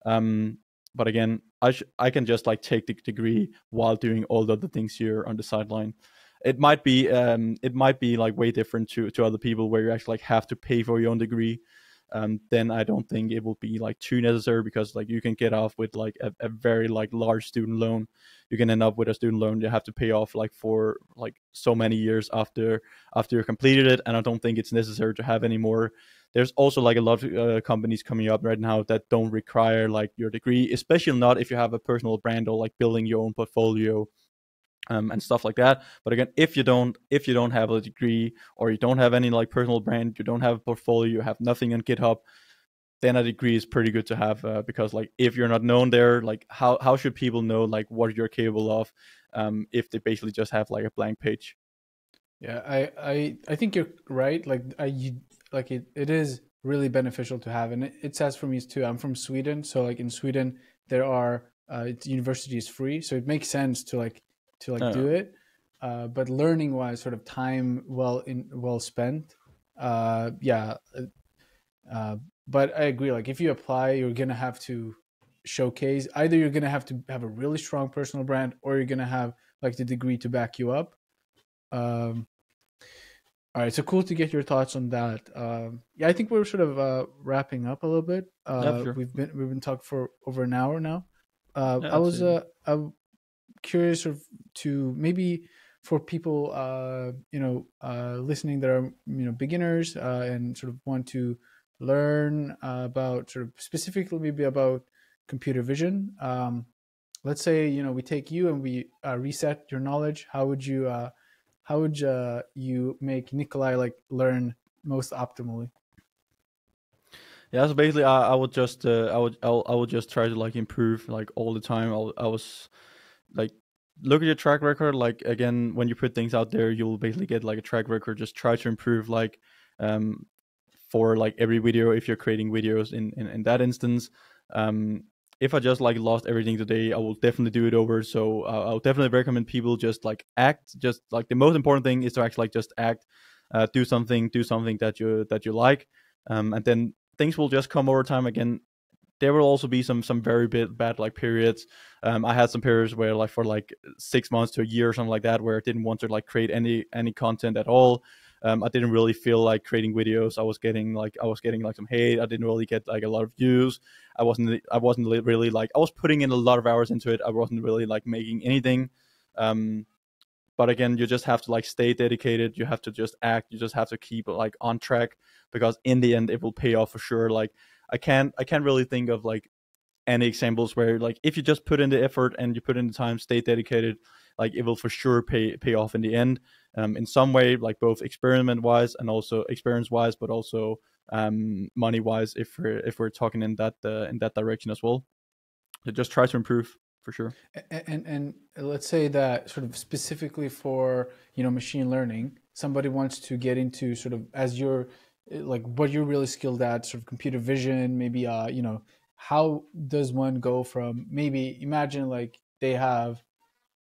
[SPEAKER 2] Um, but again, I sh- I can just like take the degree while doing all the other things here on the sideline. It might be um it might be like way different to to other people where you actually like have to pay for your own degree. Um, then I don't think it will be like too necessary because like you can get off with like a, a very like large student loan. You can end up with a student loan you have to pay off like for like so many years after after you completed it, and I don't think it's necessary to have any more there's also like a lot of uh, companies coming up right now that don't require like your degree especially not if you have a personal brand or like building your own portfolio um, and stuff like that. But again if you don't if you don't have a degree or you don't have any like personal brand you don't have a portfolio you have nothing on github then a degree is pretty good to have uh, because like if you're not known there like how, how should people know like what you're capable of um, if they basically just have like a blank page?
[SPEAKER 1] Yeah i i, I think you're right. Like I, you, like it, it is really beneficial to have and it, it says for me too i'm from sweden. So like in sweden there are uh university is free. So it makes sense to like to like oh. do it uh but learning wise sort of time well in well spent uh yeah uh but i agree like if you apply you're gonna have to showcase either you're gonna have to have a really strong personal brand or you're gonna have like the degree to back you up um all right, so cool to get your thoughts on that. Um, yeah, I think we're sort of uh, wrapping up a little bit. Uh, yeah, sure. We've been we've been talking for over an hour now. Uh, yeah, I was uh, I'm curious of, to maybe for people uh, you know uh, listening that are you know beginners uh, and sort of want to learn uh, about sort of specifically maybe about computer vision. Um, let's say you know we take you and we uh, reset your knowledge. How would you uh, how would you make Nicolai like learn most optimally?
[SPEAKER 2] Yeah, so basically, I, I would just I would I'll, I would just try to like improve like all the time. I'll, I was like look at your track record. Like again, when you put things out there, you'll basically get like a track record. Just try to improve like um for like every video if you're creating videos in in, in that instance. Um, if I just like lost everything today, I will definitely do it over. So uh, I'll definitely recommend people just like act. Just like the most important thing is to actually like just act, uh, do something, do something that you that you like, um, and then things will just come over time. Again, there will also be some some very bit bad like periods. Um, I had some periods where like for like six months to a year or something like that, where I didn't want to like create any any content at all um, I didn't really feel like creating videos. I was getting like I was getting like some hate. I didn't really get like a lot of views. I wasn't I wasn't really like I was putting in a lot of hours into it. I wasn't really like making anything. Um, but again, you just have to like stay dedicated. You have to just act. You just have to keep like on track because in the end, it will pay off for sure. Like I can't I can't really think of like any examples where like if you just put in the effort and you put in the time, stay dedicated, like it will for sure pay pay off in the end um, in some way, like both experiment wise and also experience wise, but also um, money wise, if we're if we're talking in that uh, in that direction as well. So just try to improve for sure.
[SPEAKER 1] And, and and let's say that sort of specifically for you know machine learning, somebody wants to get into sort of as you're like what you're really skilled at, sort of computer vision, maybe uh you know how does one go from maybe imagine like they have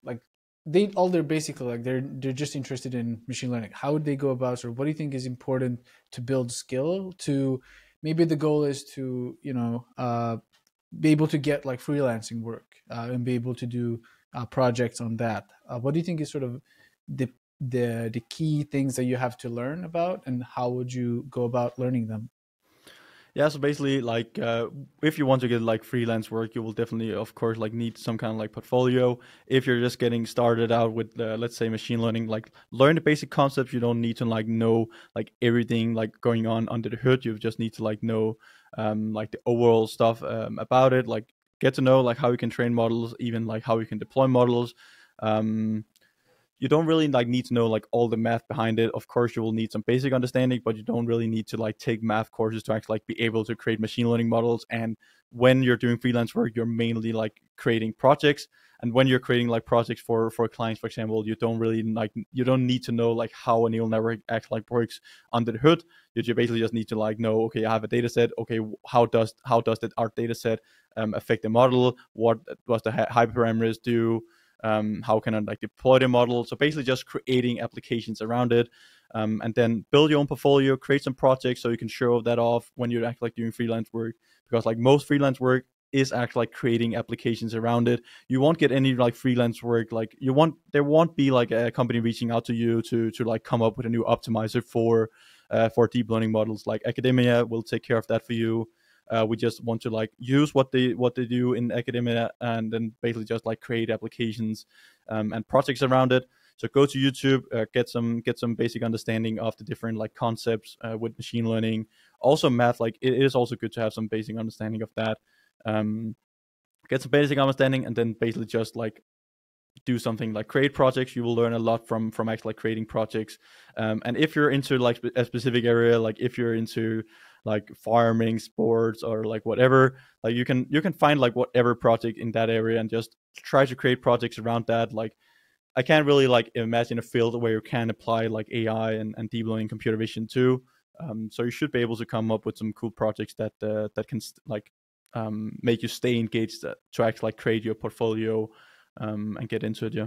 [SPEAKER 1] like they all they're basically like they're they're just interested in machine learning. How would they go about sort of what do you think is important to build skill to maybe the goal is to you know uh, be able to get like freelancing work uh, and be able to do uh, projects on that. Uh, what do you think is sort of the the the key things that you have to learn about and how would you go about learning them?
[SPEAKER 2] Yeah so basically like uh, if you want to get like freelance work you will definitely of course like need some kind of like portfolio. If you're just getting started out with uh, let's say machine learning like learn the basic concepts. You don't need to like know like everything like going on under the hood. You just need to like know um, like the overall stuff um, about it. Like get to know like how you can train models even like how you can deploy models. Um, you don't really like need to know like all the math behind it. Of course you will need some basic understanding but you don't really need to like take math courses to actually like be able to create machine learning models. And when you're doing freelance work you're mainly like creating projects. And when you're creating like projects for for clients for example you don't really like you don't need to know like how a neural network actually like works under the hood. You basically just need to like know okay i have a data set. Okay how does how does that art data set um, affect the model? What does the hyperparameters do um, how can I like deploy the model? So basically, just creating applications around it, um, and then build your own portfolio, create some projects so you can show that off when you're actually like doing freelance work. Because like most freelance work is actually like creating applications around it. You won't get any like freelance work. Like you want, there won't be like a company reaching out to you to to like come up with a new optimizer for uh, for deep learning models. Like academia will take care of that for you. Uh, we just want to like use what they what they do in academia and then basically just like create applications um, and projects around it. So go to YouTube, uh, get some get some basic understanding of the different like concepts uh, with machine learning. Also math, like it is also good to have some basic understanding of that. Um, get some basic understanding and then basically just like do something like create projects you will learn a lot from from actually like creating projects um, and if you're into like a specific area like if you're into like farming sports or like whatever like you can you can find like whatever project in that area and just try to create projects around that like i can't really like imagine a field where you can apply like ai and, and deep learning computer vision too um, so you should be able to come up with some cool projects that uh, that can st- like um, make you stay engaged uh, to actually like create your portfolio um, and get into it yeah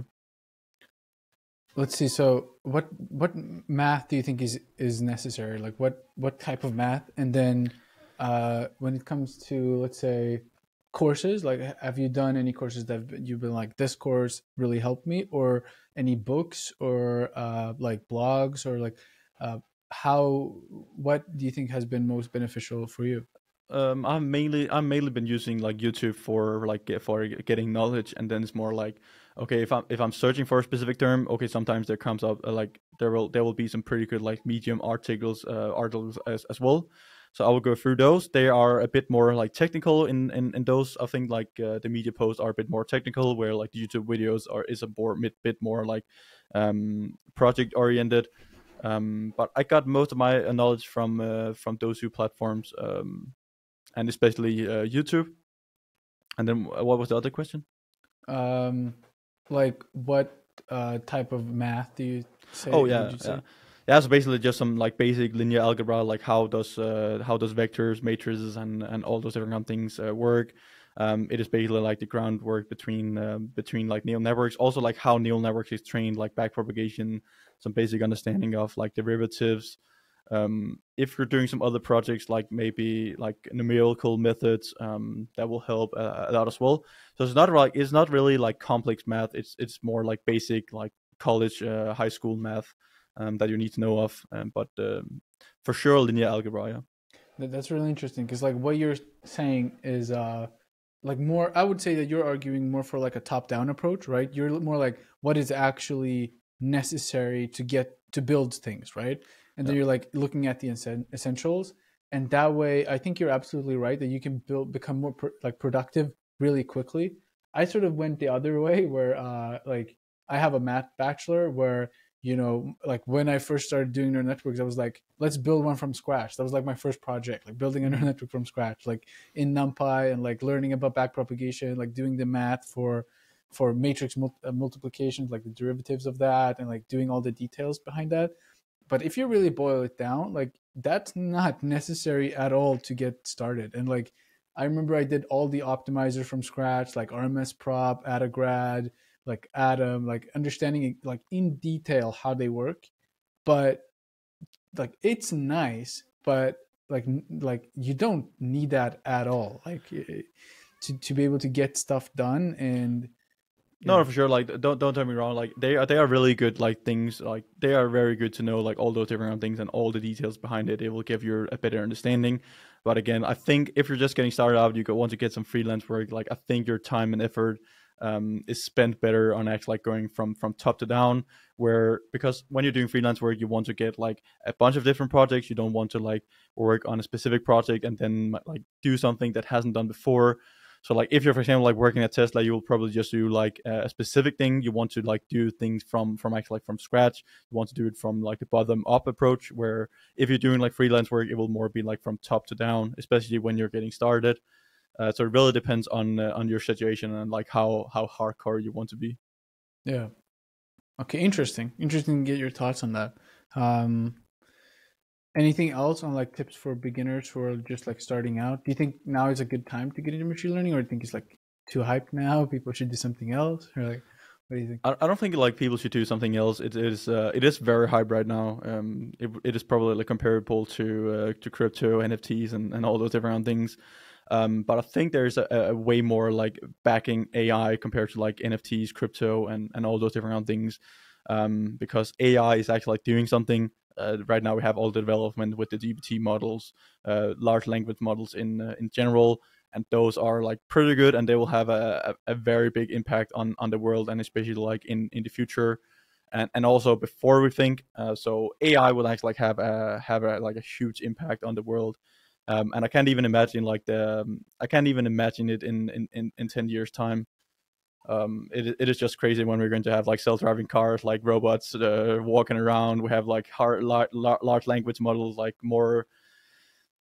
[SPEAKER 1] Let's see. So, what what math do you think is is necessary? Like, what what type of math? And then, uh, when it comes to let's say courses, like, have you done any courses that you've been like, this course really helped me, or any books, or uh, like blogs, or like, uh, how? What do you think has been most beneficial for you?
[SPEAKER 2] Um, I'm mainly I'm mainly been using like YouTube for like for getting knowledge, and then it's more like okay if i'm if i'm searching for a specific term okay sometimes there comes up uh, like there will there will be some pretty good like medium articles uh, articles as, as well. So i will go through those. They are a bit more like technical in in, in those. I think like uh, the media posts are a bit more technical where like the youtube videos are is a more bit, more like um project oriented. Um but i got most of my knowledge from uh, from those two platforms um and especially uh, youtube. And then what was the other question?
[SPEAKER 1] Um like what uh, type of math do you say?
[SPEAKER 2] Oh yeah, yeah. Yeah, so basically just some like basic linear algebra, like how does uh, how does vectors, matrices, and and all those different kind of things uh, work. Um, it is basically like the groundwork between uh, between like neural networks. Also, like how neural networks is trained, like backpropagation, some basic understanding of like derivatives, um, if you're doing some other projects like maybe like numerical methods um, that will help uh, a lot as well. So it's not like it's not really like complex math. It's it's more like basic like college uh, high school math um, that you need to know of um, but um, for sure linear algebra
[SPEAKER 1] yeah. That's really interesting because like what you're saying is uh like more i would say that you're arguing more for like a top down approach right? You're more like what is actually necessary to get to build things right and then you're like looking at the essentials. And that way i think you're absolutely right that you can build become more pro- like productive really quickly. I sort of went the other way where uh like i have a math bachelor where you know like when i first started doing neural networks i was like let's build one from scratch. That was like my first project like building a neural network from scratch like in numpy and like learning about backpropagation like doing the math for for matrix mul- uh, multiplications like the derivatives of that and like doing all the details behind that but if you really boil it down like that's not necessary at all to get started. And like i remember i did all the optimizers from scratch like rms prop Adagrad like Adam like understanding like in detail how they work. But like it's nice but like like you don't need that at all. Like eh, to, to be able to get stuff done and
[SPEAKER 2] no, for sure. Like, don't don't tell me wrong. Like, they are they are really good. Like things like they are very good to know. Like all those different things and all the details behind it. It will give you a better understanding. But again, I think if you're just getting started out, you could want to get some freelance work. Like, I think your time and effort um, is spent better on actually like going from from top to down. Where because when you're doing freelance work, you want to get like a bunch of different projects. You don't want to like work on a specific project and then like do something that hasn't done before So like if you're for example like working at Tesla, you will probably just do like a specific thing. You want to like do things from from actually like from scratch. You want to do it from like the bottom up approach. Where if you're doing like freelance work, it will more be like from top to down, especially when you're getting started. Uh, so it really depends on uh, on your situation and like how how hardcore you want to be.
[SPEAKER 1] Yeah. Okay, interesting. Interesting to get your thoughts on that. Um, anything else on like tips for beginners who are just like starting out? Do you think now is a good time to get into machine learning, or do you think it's like too hyped now? People should do something else, or like what do you think?
[SPEAKER 2] I, don't think like people should do something else. It is uh, it is very hype right now. Um, it, it is probably like comparable to uh, to crypto, NFTs, and, and all those different things. Um, but I think there's a, a, way more like backing AI compared to like NFTs, crypto, and and all those different things. Um, because AI is actually like doing something. Uh, right now, we have all the development with the GPT models, uh, large language models in uh, in general, and those are like pretty good, and they will have a, a, a, very big impact on on the world, and especially like in in the future. And, and also before we think, uh, so AI will actually like have a have a like a huge impact on the world, um, and I can't even imagine like the um, I can't even imagine it in in in, in ten years time. Um, it it is just crazy when we're going to have like self-driving cars, like robots uh, walking around. We have like hard, large, large language models, like more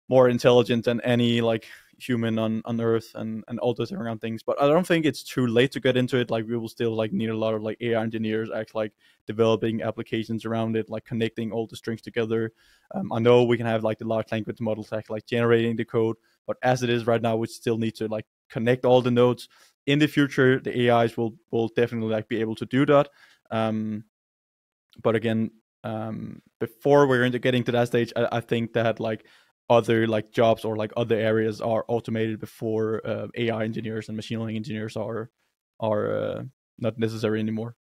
[SPEAKER 2] more intelligent than any like human on on earth and and all those around things. But i don't think it's too late to get into it. Like we will still like need a lot of like ai engineers act like developing applications around it like connecting all the strings together. Um, i know we can have like the large language models act like generating the code but as it is right now we still need to like connect all the nodes in the future the ais will will definitely like be able to do that um but again um before we're into getting to that stage I, I think that like other like jobs or like other areas are automated before uh, AI engineers and machine learning engineers are are uh, not necessary anymore.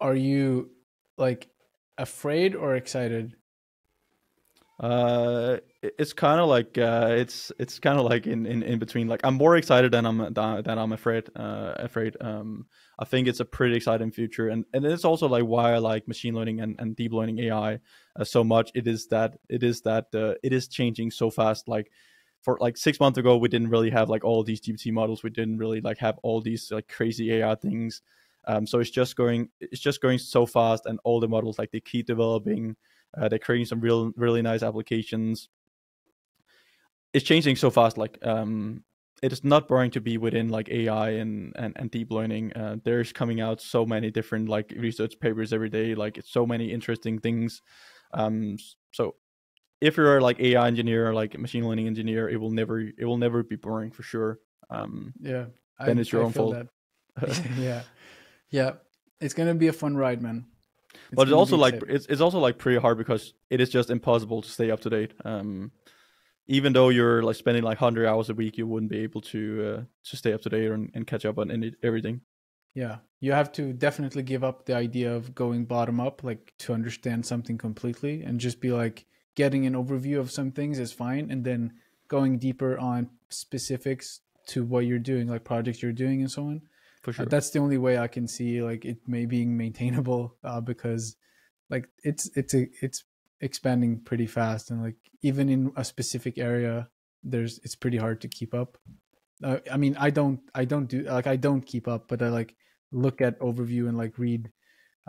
[SPEAKER 1] Are you like afraid or excited?
[SPEAKER 2] Uh, it's kind of like uh, it's it's kind of like in, in in between. Like I'm more excited than I'm than I'm afraid. Uh, afraid. Um, I think it's a pretty exciting future, and and it's also like why I like machine learning and, and deep learning AI uh, so much. It is that it is that uh, it is changing so fast. Like for like six months ago, we didn't really have like all these GPT models. We didn't really like have all these like crazy AI things. Um, so it's just going it's just going so fast, and all the models like they keep developing. Uh, they're creating some real really nice applications. It's changing so fast. Like um, it is not boring to be within like AI and and, and deep learning. Uh, there's coming out so many different like research papers every day. Like it's so many interesting things. Um, so if you're like AI engineer or like machine learning engineer, it will never it will never be boring for sure. Um,
[SPEAKER 1] yeah,
[SPEAKER 2] then I, it's your I own fault.
[SPEAKER 1] yeah, yeah, it's gonna be a fun ride, man.
[SPEAKER 2] It's but it's also like it's it's also like pretty hard because it is just impossible to stay up to date. Um, even though you're like spending like 100 hours a week you wouldn't be able to uh, to stay up to date and, and catch up on any, everything.
[SPEAKER 1] Yeah. You have to definitely give up the idea of going bottom up like to understand something completely and just be like getting an overview of some things is fine and then going deeper on specifics to what you're doing like projects you're doing and so on
[SPEAKER 2] for uh, sure.
[SPEAKER 1] uh, that's the only way i can see like it may being maintainable uh, because like it's it's a it's expanding pretty fast and like even in a specific area there's it's pretty hard to keep up. Uh, i mean i don't i don't do like i don't keep up but i like look at overview and like read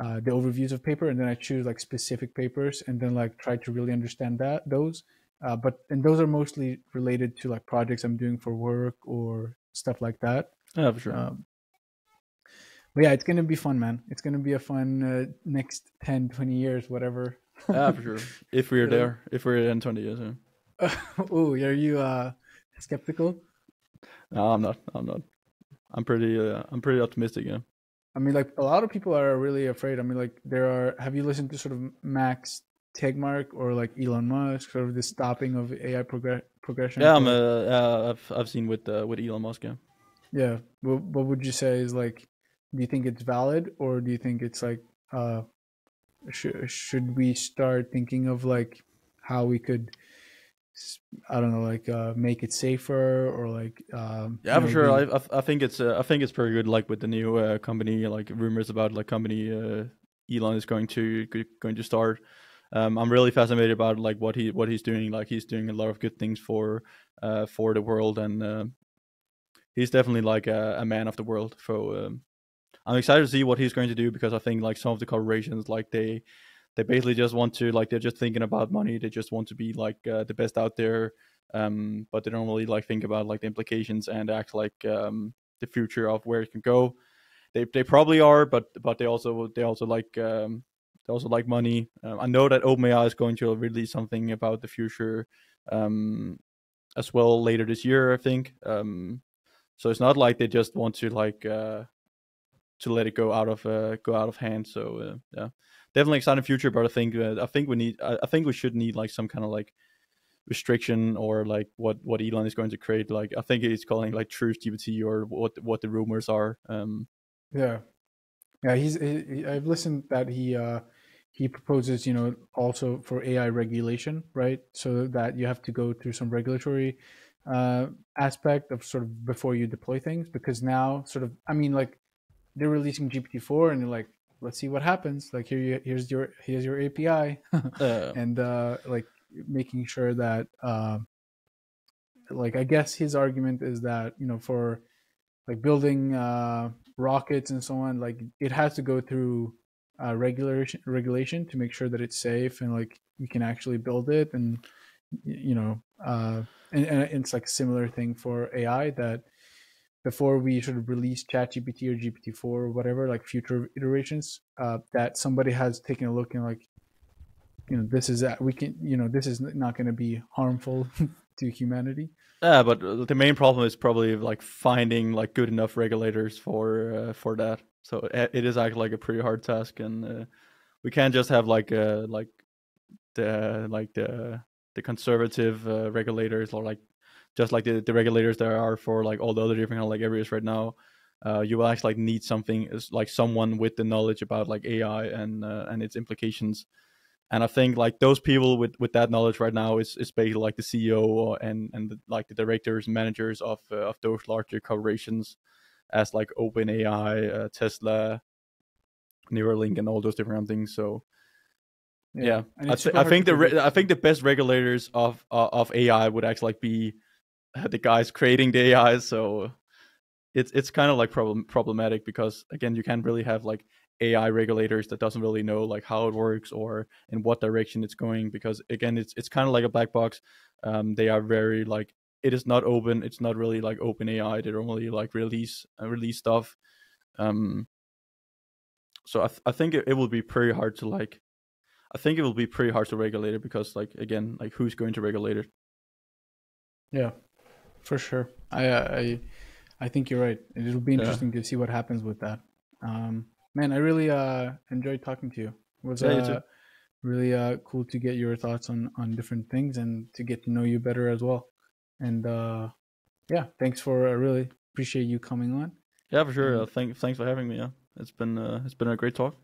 [SPEAKER 1] uh, the overviews of paper and then i choose like specific papers and then like try to really understand that those. Uh, but and those are mostly related to like projects i'm doing for work or stuff like that.
[SPEAKER 2] Yeah for sure. Um,
[SPEAKER 1] but yeah it's gonna be fun man it's gonna be a fun uh, next 10 20 years whatever
[SPEAKER 2] yeah, for sure. If we're there, if we're in twenty years.
[SPEAKER 1] Yeah. oh, are you uh, skeptical?
[SPEAKER 2] No, I'm not. I'm not. I'm pretty. Uh, I'm pretty optimistic. Yeah.
[SPEAKER 1] I mean, like a lot of people are really afraid. I mean, like there are. Have you listened to sort of Max Tegmark or like Elon Musk, sort of the stopping of AI progress progression?
[SPEAKER 2] Yeah, I'm. Uh, uh, I've I've seen with uh, with Elon Musk. Yeah.
[SPEAKER 1] Yeah. What What would you say is like? Do you think it's valid, or do you think it's like uh should should we start thinking of like how we could I don't know, like uh, make it safer or like. Um,
[SPEAKER 2] yeah, for sure. I I think it's uh, I think it's pretty good. Like with the new uh, company, like rumors about like company uh, Elon is going to going to start. Um, I'm really fascinated about like what he what he's doing. Like he's doing a lot of good things for uh, for the world, and uh, he's definitely like a, a man of the world. So um, I'm excited to see what he's going to do because I think like some of the corporations like they they basically just want to like they're just thinking about money. They just want to be like uh, the best out there, um, but they don't really like think about like the implications and act like um, the future of where it can go. They they probably are, but but they also they also like um, they also like money. Um, I know that OpenAI is going to release something about the future um, as well later this year, I think. Um, so it's not like they just want to like uh, to let it go out of uh, go out of hand. So uh, yeah, definitely exciting future. But I think uh, I think we need I, I think we should need like some kind of like restriction or like what what Elon is going to create. Like I think he's calling like Truth GPT or what what the rumors are. Um,
[SPEAKER 1] yeah, yeah. He's he, I've listened that he uh he proposes you know also for AI regulation, right? So that you have to go through some regulatory uh aspect of sort of before you deploy things because now sort of I mean like they're releasing GPT-4 and they're like let's see what happens. Like here you here's your here's your API
[SPEAKER 2] uh,
[SPEAKER 1] and uh like making sure that uh, like I guess his argument is that you know for like building uh, rockets and so on like it has to go through uh, regulation regulation to make sure that it's safe and like you can actually build it. And you know uh, and, and it's like a similar thing for AI that before we sort of release ChatGPT or GPT-4 or whatever, like future iterations, uh, that somebody has taken a look and like you know this is that we can you know this is not going to be harmful to humanity.
[SPEAKER 2] Yeah but the main problem is probably like finding like good enough regulators for uh, for that. So it is actually like a pretty hard task and uh, we can't just have like uh like the like the the conservative uh, regulators or like just like the, the regulators there are for like all the other different kind of like areas right now uh, you will actually like need something like someone with the knowledge about like AI and uh, and its implications and I think like those people with with that knowledge right now is is basically like the CEO and and the, like the directors and managers of uh, of those larger corporations, as like OpenAI, uh, Tesla, Neuralink, and all those different things. So. Yeah, yeah. I, th- I, think the re- I think the best regulators of uh, of AI would actually like be the guys creating the AI. So it's it's kind of like problem problematic because again you can't really have like AI regulators that doesn't really know like how it works or in what direction it's going because again it's it's kind of like a black box. Um, they are very like it is not open. It's not really like open AI. They don't really like release uh, release stuff. Um, so I th- I think it, it will be pretty hard to like. I think it will be pretty hard to regulate it because like again like who's going to regulate it?
[SPEAKER 1] Yeah, for sure. I I I think you're right. It'll be interesting yeah. to see what happens with that. Um, Man, I really uh, enjoyed talking to you. It was yeah, uh, really uh, cool to get your thoughts on on different things and to get to know you better as well. And uh, yeah, thanks for. I really appreciate you coming on.
[SPEAKER 2] Yeah, for sure. Uh, thank, thanks for having me. Yeah, it's been uh, it's been a great talk.